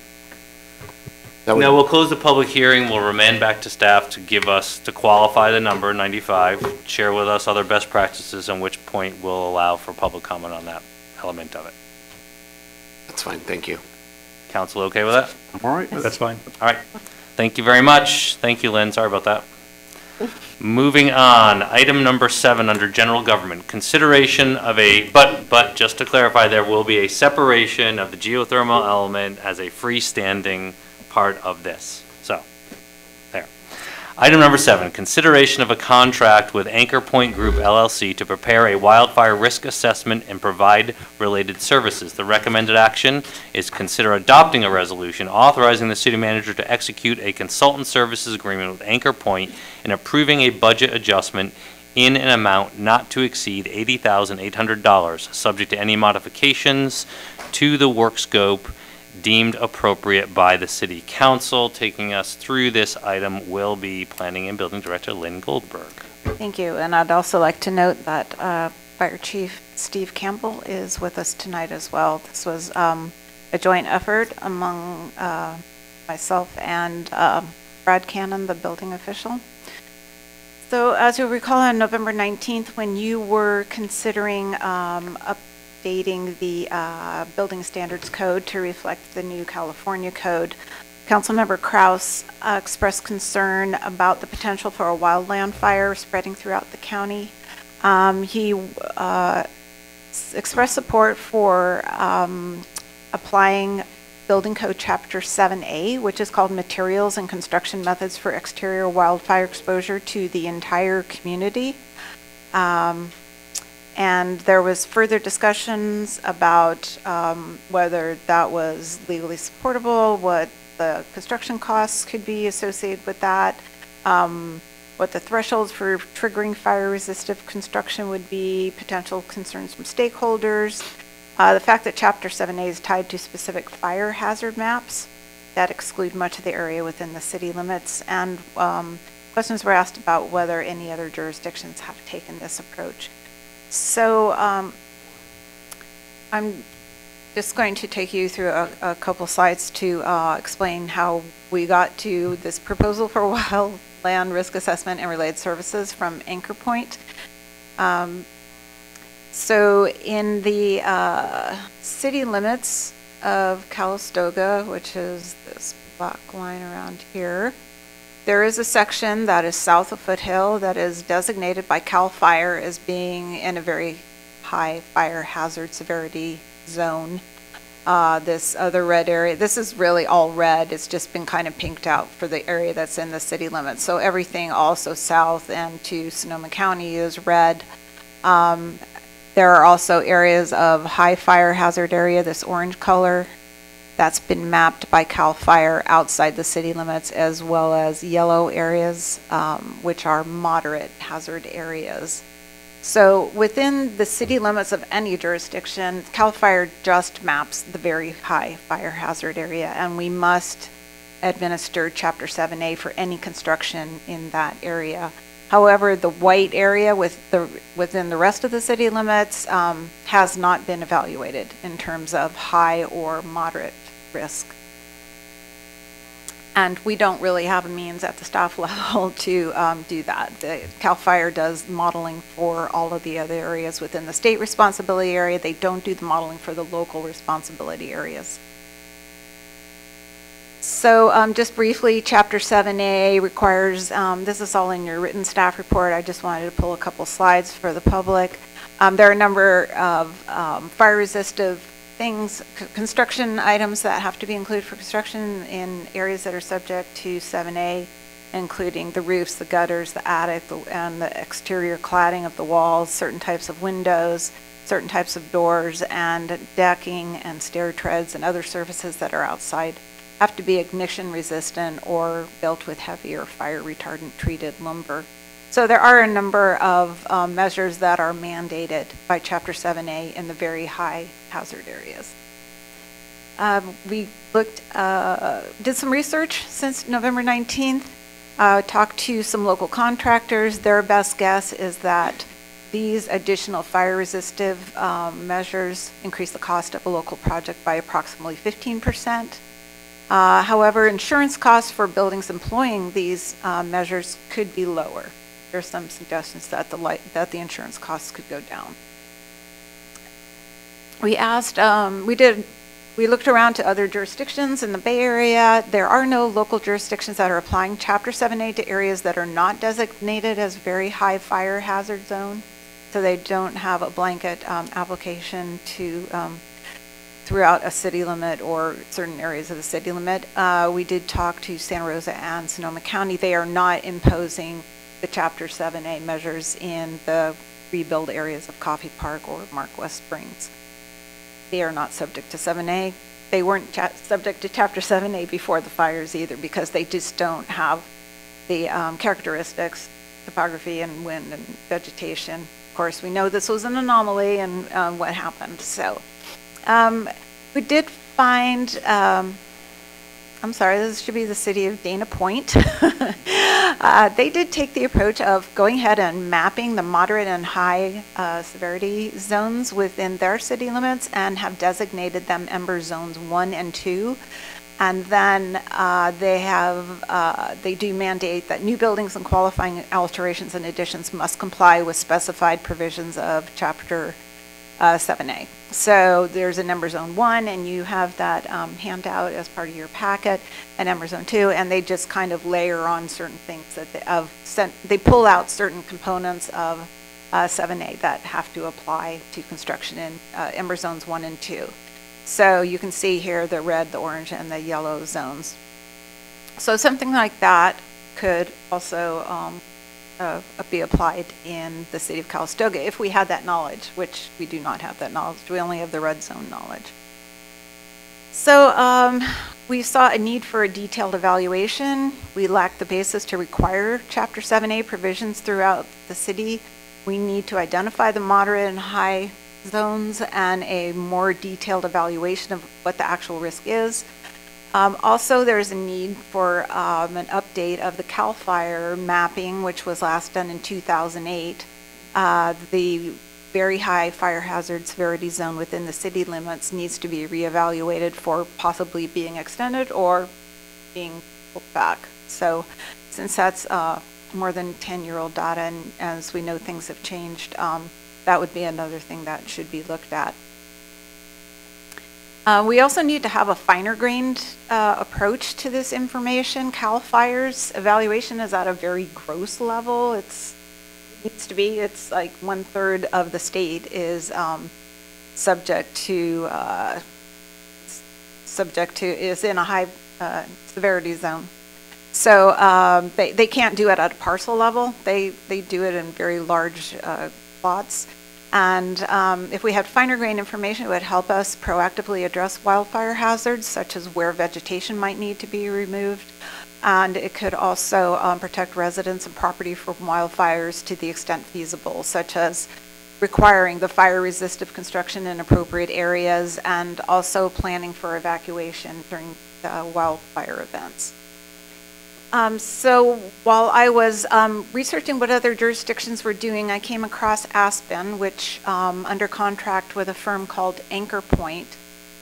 That would- Now, we'll close the public hearing, we'll remand back to staff to give us, to qualify the number, 95, share with us other best practices, and which point we'll allow for public comment on that element of it. That's fine, thank you. Council okay with that? All right. with it. That's fine. All right. Thank you very much. Thank you, Lynn. Sorry about that. Moving on, item number seven under general government, consideration of a, but, but just to clarify, there will be a separation of the geothermal element as a freestanding part of this. Item number seven, consideration of a contract with Anchor Point Group LLC to prepare a wildfire risk assessment and provide related services. The recommended action is consider adopting a resolution authorizing the city manager to execute a consultant services agreement with Anchor Point and approving a budget adjustment in an amount not to exceed $80,800, subject to any modifications to the work scope deemed appropriate by the city council. Taking us through this item will be Planning and Building Director Lynn Goldberg. Thank you, and I'd also like to note that uh, Fire Chief Steve Campbell is with us tonight as well. This was um, a joint effort among uh, myself and um, Brad Cannon, the building official. So as you recall, on November 19th, when you were considering um, updating the uh, building standards code to reflect the new California code, Councilmember Kraus uh, expressed concern about the potential for a wildland fire spreading throughout the county. Um, He uh, expressed support for um, applying Building Code Chapter 7A, which is called Materials and Construction Methods for Exterior Wildfire Exposure to the entire community. Um, And there was further discussions about um, whether that was legally supportable, what the construction costs could be associated with that. Um, what the thresholds for triggering fire-resistive construction would be, potential concerns from stakeholders, uh, the fact that Chapter 7A is tied to specific fire hazard maps that exclude much of the area within the city limits, and um, questions were asked about whether any other jurisdictions have taken this approach. So um, I'm just going to take you through a, a couple slides to uh, explain how we got to this proposal for wildland risk assessment and related services from Anchor Point. Um, so in the uh, city limits of Calistoga, which is this black line around here, there is a section that is south of Foothill that is designated by CAL FIRE as being in a very high fire hazard severity zone. Uh, this other red area, this is really all red. It's just been kind of pinked out for the area that's in the city limits. So everything also south and to Sonoma County is red. Um, there are also areas of high fire hazard area, this orange color, that's been mapped by CAL FIRE outside the city limits, as well as yellow areas, um, which are moderate hazard areas. So within the city limits of any jurisdiction, CAL FIRE just maps the very high fire hazard area, and we must administer Chapter 7A for any construction in that area. However, the white area with the, within the rest of the city limits um, has not been evaluated in terms of high or moderate risk. And we don't really have a means at the staff level to um, do that. The CAL FIRE does modeling for all of the other areas within the state responsibility area. They don't do the modeling for the local responsibility areas. So um, just briefly, Chapter 7A requires, um, this is all in your written staff report. I just wanted to pull a couple slides for the public. Um, there are a number of um, fire resistive things, construction items that have to be included for construction in areas that are subject to 7A, including the roofs, the gutters, the attic, the, and the exterior cladding of the walls, certain types of windows, certain types of doors, and decking and stair treads and other surfaces that are outside have to be ignition resistant or built with heavier fire retardant treated lumber. So there are a number of um, measures that are mandated by Chapter 7A in the very high hazard areas. Um, we looked, uh, did some research since November 19th, uh, talked to some local contractors. Their best guess is that these additional fire resistive um, measures increase the cost of a local project by approximately 15 percent. Uh, however, insurance costs for buildings employing these uh, measures could be lower. There are some suggestions that the light, that the insurance costs could go down. We asked, um, we did, we looked around to other jurisdictions in the Bay Area. There are no local jurisdictions that are applying Chapter 7A to areas that are not designated as very high fire hazard zone. So they don't have a blanket um, application to um, throughout a city limit or certain areas of the city limit. Uh, we did talk to Santa Rosa and Sonoma County. They are not imposing the Chapter 7A measures in the rebuild areas of Coffey Park or Mark West Springs. They are not subject to 7A. They weren't subject to Chapter 7A before the fires either because they just don't have the um, characteristics, topography and wind and vegetation. Of course, we know this was an anomaly and uh, what happened. So um, we did find, um, I'm sorry, this should be the city of Dana Point. uh, they did take the approach of going ahead and mapping the moderate and high uh, severity zones within their city limits and have designated them Ember Zones 1 and 2. And then uh, they have, uh, they do mandate that new buildings and qualifying alterations and additions must comply with specified provisions of Chapter uh, 7A. So there's a number zone one, and you have that um, handout as part of your packet, and number zone two, and they just kind of layer on certain things that they, sent, they pull out certain components of uh, 7A that have to apply to construction in uh, ember zones one and two. So you can see here the red, the orange, and the yellow zones. So something like that could also um, uh, be applied in the city of Calistoga if we had that knowledge, which we do not have that knowledge. We only have the red zone knowledge. So um, we saw a need for a detailed evaluation. We lack the basis to require Chapter 7A provisions throughout the city. We need to identify the moderate and high zones and a more detailed evaluation of what the actual risk is. Um, Also, there's a need for um, an update of the CAL FIRE mapping, which was last done in 2008. Uh, The very high fire hazard severity zone within the city limits needs to be reevaluated for possibly being extended or being pulled back. So since that's uh, more than 10-year-old data, and as we know, things have changed, um, that would be another thing that should be looked at. Uh, We also need to have a finer-grained uh, approach to this information. CAL FIRE's evaluation is at a very gross level. It's, needs to be, it's like one-third of the state is um, subject to, uh, subject to, is in a high uh, severity zone. So um, they, they can't do it at a parcel level. They, they do it in very large uh, plots. And um, if we had finer grained information, it would help us proactively address wildfire hazards, such as where vegetation might need to be removed. And it could also um, protect residents and property from wildfires to the extent feasible, such as requiring the fire-resistive construction in appropriate areas and also planning for evacuation during uh, wildfire events. Um, so while I was um, researching what other jurisdictions were doing, I came across Aspen, which um, under contract with a firm called Anchor Point,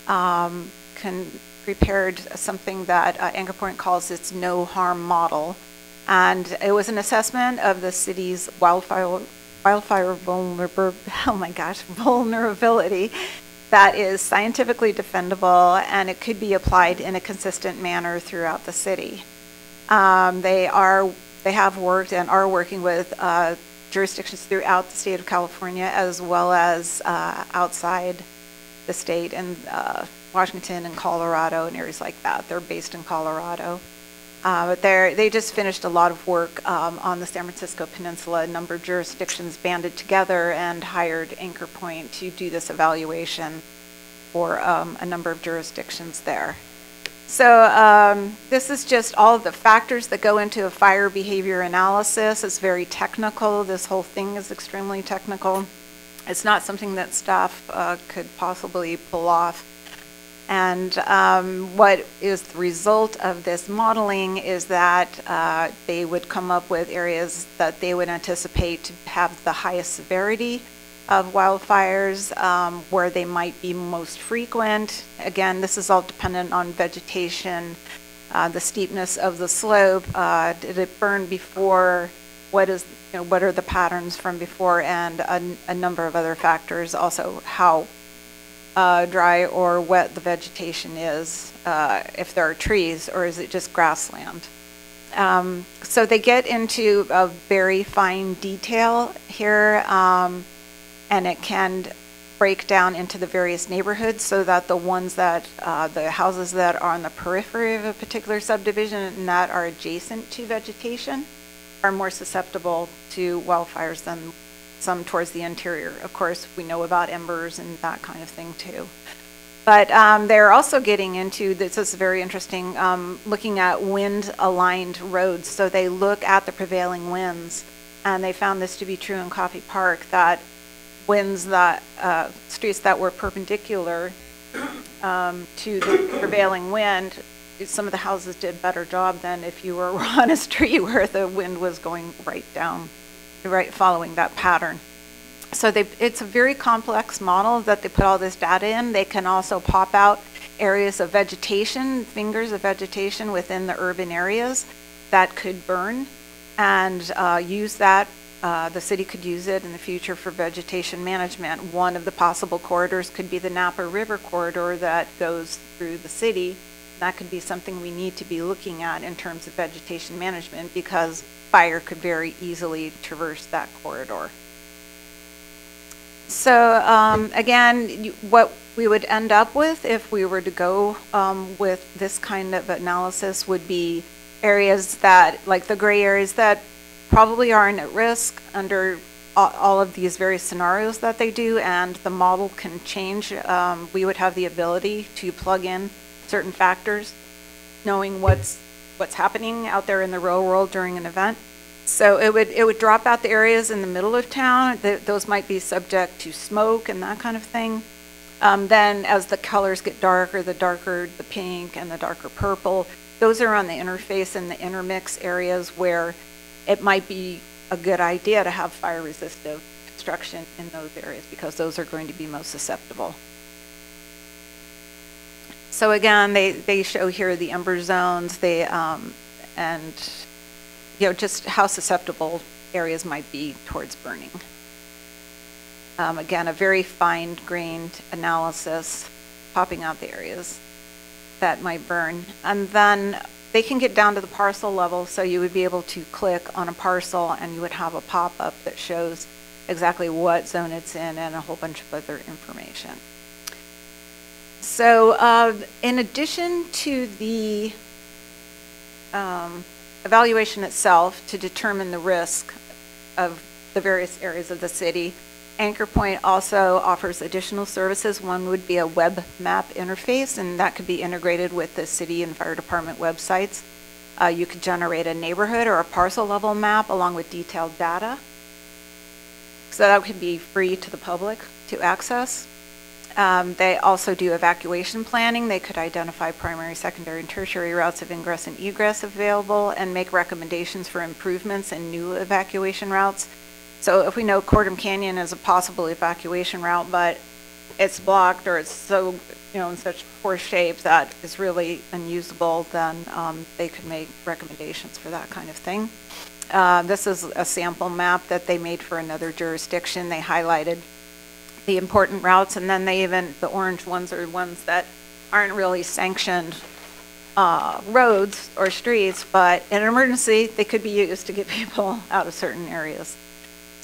um, can, prepared something that uh, Anchor Point calls its no harm model. And it was an assessment of the city's wildfire, wildfire vulnerable, oh my gosh, vulnerability that is scientifically defendable and it could be applied in a consistent manner throughout the city. Um, They are, they have worked and are working with uh, jurisdictions throughout the state of California as well as uh, outside the state in uh, Washington and Colorado and areas like that. They're based in Colorado. Uh, But they're, they just finished a lot of work um, on the San Francisco Peninsula. A number of jurisdictions banded together and hired Anchor Point to do this evaluation for um, a number of jurisdictions there. So um, this is just all of the factors that go into a fire behavior analysis. It's very technical. This whole thing is extremely technical. It's not something that staff uh, could possibly pull off. And um, what is the result of this modeling is that uh, they would come up with areas that they would anticipate to have the highest severity of wildfires, um, where they might be most frequent. Again, this is all dependent on vegetation, uh, the steepness of the slope, uh, did it burn before, what is, you know, what are the patterns from before, and a, a number of other factors, also how uh, dry or wet the vegetation is, uh, if there are trees, or is it just grassland? Um, So they get into a very fine detail here, um, and it can break down into the various neighborhoods so that the ones that, uh, the houses that are on the periphery of a particular subdivision and that are adjacent to vegetation are more susceptible to wildfires than some towards the interior. Of course, we know about embers and that kind of thing too. But um, they're also getting into, this is very interesting, um, looking at wind-aligned roads. So they look at the prevailing winds, and they found this to be true in Coffey Park, that winds that, uh, streets that were perpendicular um, to the prevailing wind, some of the houses did better job than if you were on a street where the wind was going right down, right, following that pattern. So they, it's a very complex model that they put all this data in. They can also pop out areas of vegetation, fingers of vegetation within the urban areas that could burn and uh, use that. Uh, the city could use it in the future for vegetation management. One of the possible corridors could be the Napa River corridor that goes through the city. That could be something we need to be looking at in terms of vegetation management because fire could very easily traverse that corridor. So um, again, you- what we would end up with if we were to go um, with this kind of analysis would be areas that, like the gray areas that probably aren't at risk under all of these various scenarios that they do, and the model can change. Um, We would have the ability to plug in certain factors, knowing what's, what's happening out there in the real world during an event. So it would, it would drop out the areas in the middle of town, th- those might be subject to smoke and that kind of thing. Um, Then, as the colors get darker, the darker the pink and the darker purple, those are on the interface and the intermix areas where it might be a good idea to have fire-resistive construction in those areas, because those are going to be most susceptible. So again, they, they show here the ember zones, they, um, and, you know, just how susceptible areas might be towards burning. Um, again, a very fine-grained analysis, popping out the areas that might burn. And then they can get down to the parcel level, so you would be able to click on a parcel and you would have a pop-up that shows exactly what zone it's in and a whole bunch of other information. So, uh, in addition to the um, evaluation itself to determine the risk of the various areas of the city, Anchor Point also offers additional services. One would be a web map interface, and that could be integrated with the city and fire department websites. Uh, you could generate a neighborhood or a parcel level map along with detailed data. So that could be free to the public to access. Um, They also do evacuation planning. They could identify primary, secondary, and tertiary routes of ingress and egress available and make recommendations for improvements and new evacuation routes. So if we know Cordham Canyon is a possible evacuation route, but it's blocked or it's so, you know, in such poor shape that it's really unusable, then um, they could make recommendations for that kind of thing. Uh, This is a sample map that they made for another jurisdiction. They highlighted the important routes, and then they even, the orange ones are ones that aren't really sanctioned uh, roads or streets, but in an emergency, they could be used to get people out of certain areas.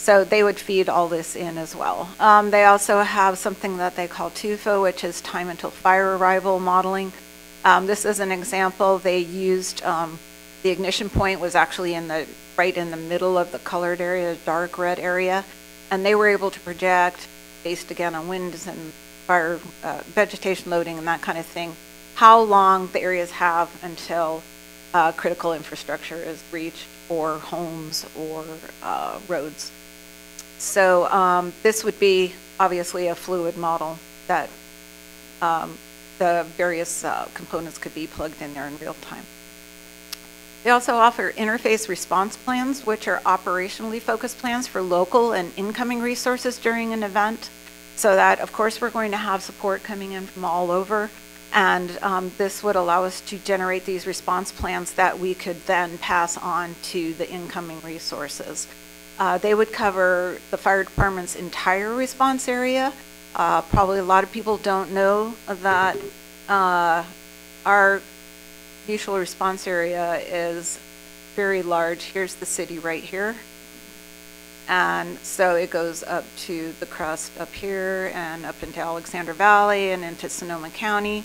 So they would feed all this in as well. Um, They also have something that they call TUFO, which is time until fire arrival modeling. Um, This is an example, they used, um, the ignition point was actually in the, right in the middle of the colored area, dark red area, and they were able to project, based again on winds and fire, uh, vegetation loading and that kind of thing, how long the areas have until uh, critical infrastructure is reached, or homes, or uh, roads. So um, this would be obviously a fluid model that um, the various uh, components could be plugged in there in real time. They also offer interface response plans, which are operationally focused plans for local and incoming resources during an event. So that, of course, we're going to have support coming in from all over. And um, this would allow us to generate these response plans that we could then pass on to the incoming resources. Uh, They would cover the fire department's entire response area. Uh, Probably a lot of people don't know that uh, our mutual response area is very large. Here's the city right here. And so it goes up to the crust up here and up into Alexander Valley and into Sonoma County.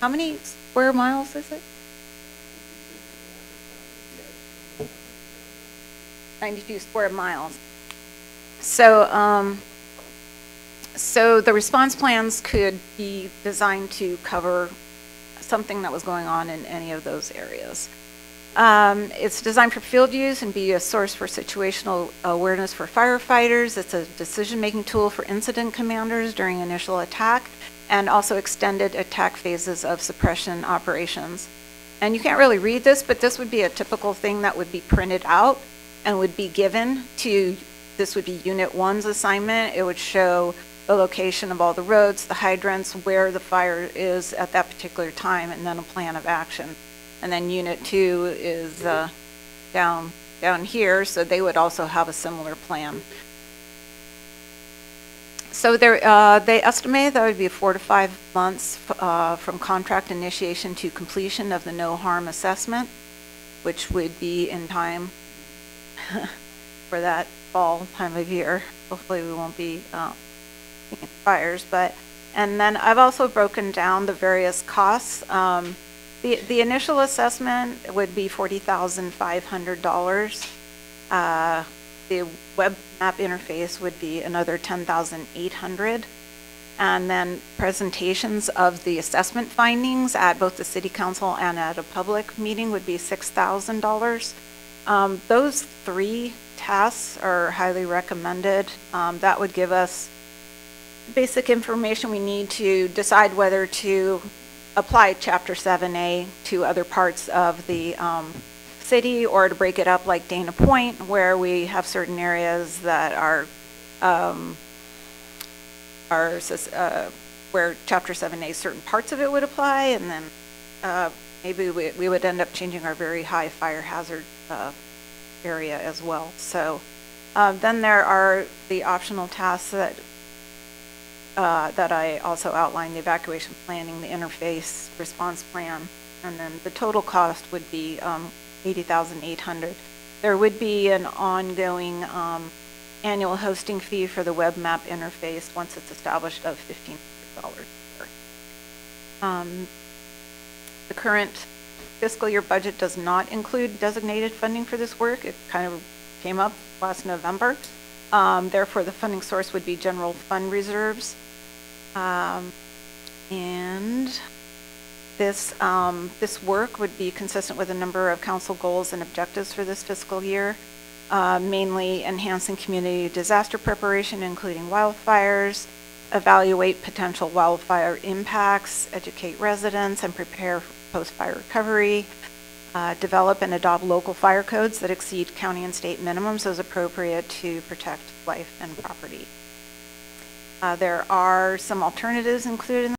How many square miles is it? 92 square miles. So, um, so the response plans could be designed to cover something that was going on in any of those areas. Um, It's designed for field use and be a source for situational awareness for firefighters. It's a decision-making tool for incident commanders during initial attack and also extended attack phases of suppression operations. And you can't really read this, but this would be a typical thing that would be printed out and would be given to, this would be Unit 1's assignment. It would show the location of all the roads, the hydrants, where the fire is at that particular time, and then a plan of action. And then Unit 2 is uh, down, down here, so they would also have a similar plan. So uh, they estimate that would be four to five months uh, from contract initiation to completion of the no harm assessment, which would be in time for that fall time of year. Hopefully we won't be seeing fires, but, and then I've also broken down the various costs. Um, The, the initial assessment would be $40,500. Uh, the web map interface would be another 10,800. And then presentations of the assessment findings at both the city council and at a public meeting would be $6,000. Um, Those three tasks are highly recommended. Um, That would give us basic information we need to decide whether to apply Chapter 7A to other parts of the um, city or to break it up like Dana Point, where we have certain areas that are, um, are, uh, where Chapter 7A, certain parts of it would apply, and then uh, maybe we we would end up changing our very high fire hazard uh, area as well. So uh, then there are the optional tasks that uh, that I also outlined, the evacuation planning, the interface response plan, and then the total cost would be um, 80800 There would be an ongoing um, annual hosting fee for the web map interface once it's established of $1,500. Um, current fiscal year budget does not include designated funding for this work. It kind of came up last November. Um, Therefore, the funding source would be general fund reserves. Um, And this, um, this work would be consistent with a number of council goals and objectives for this fiscal year, uh, mainly enhancing community disaster preparation, including wildfires, evaluate potential wildfire impacts, educate residents, and prepare post-fire recovery, uh, develop and adopt local fire codes that exceed county and state minimums as appropriate to protect life and property. Uh, There are some alternatives included in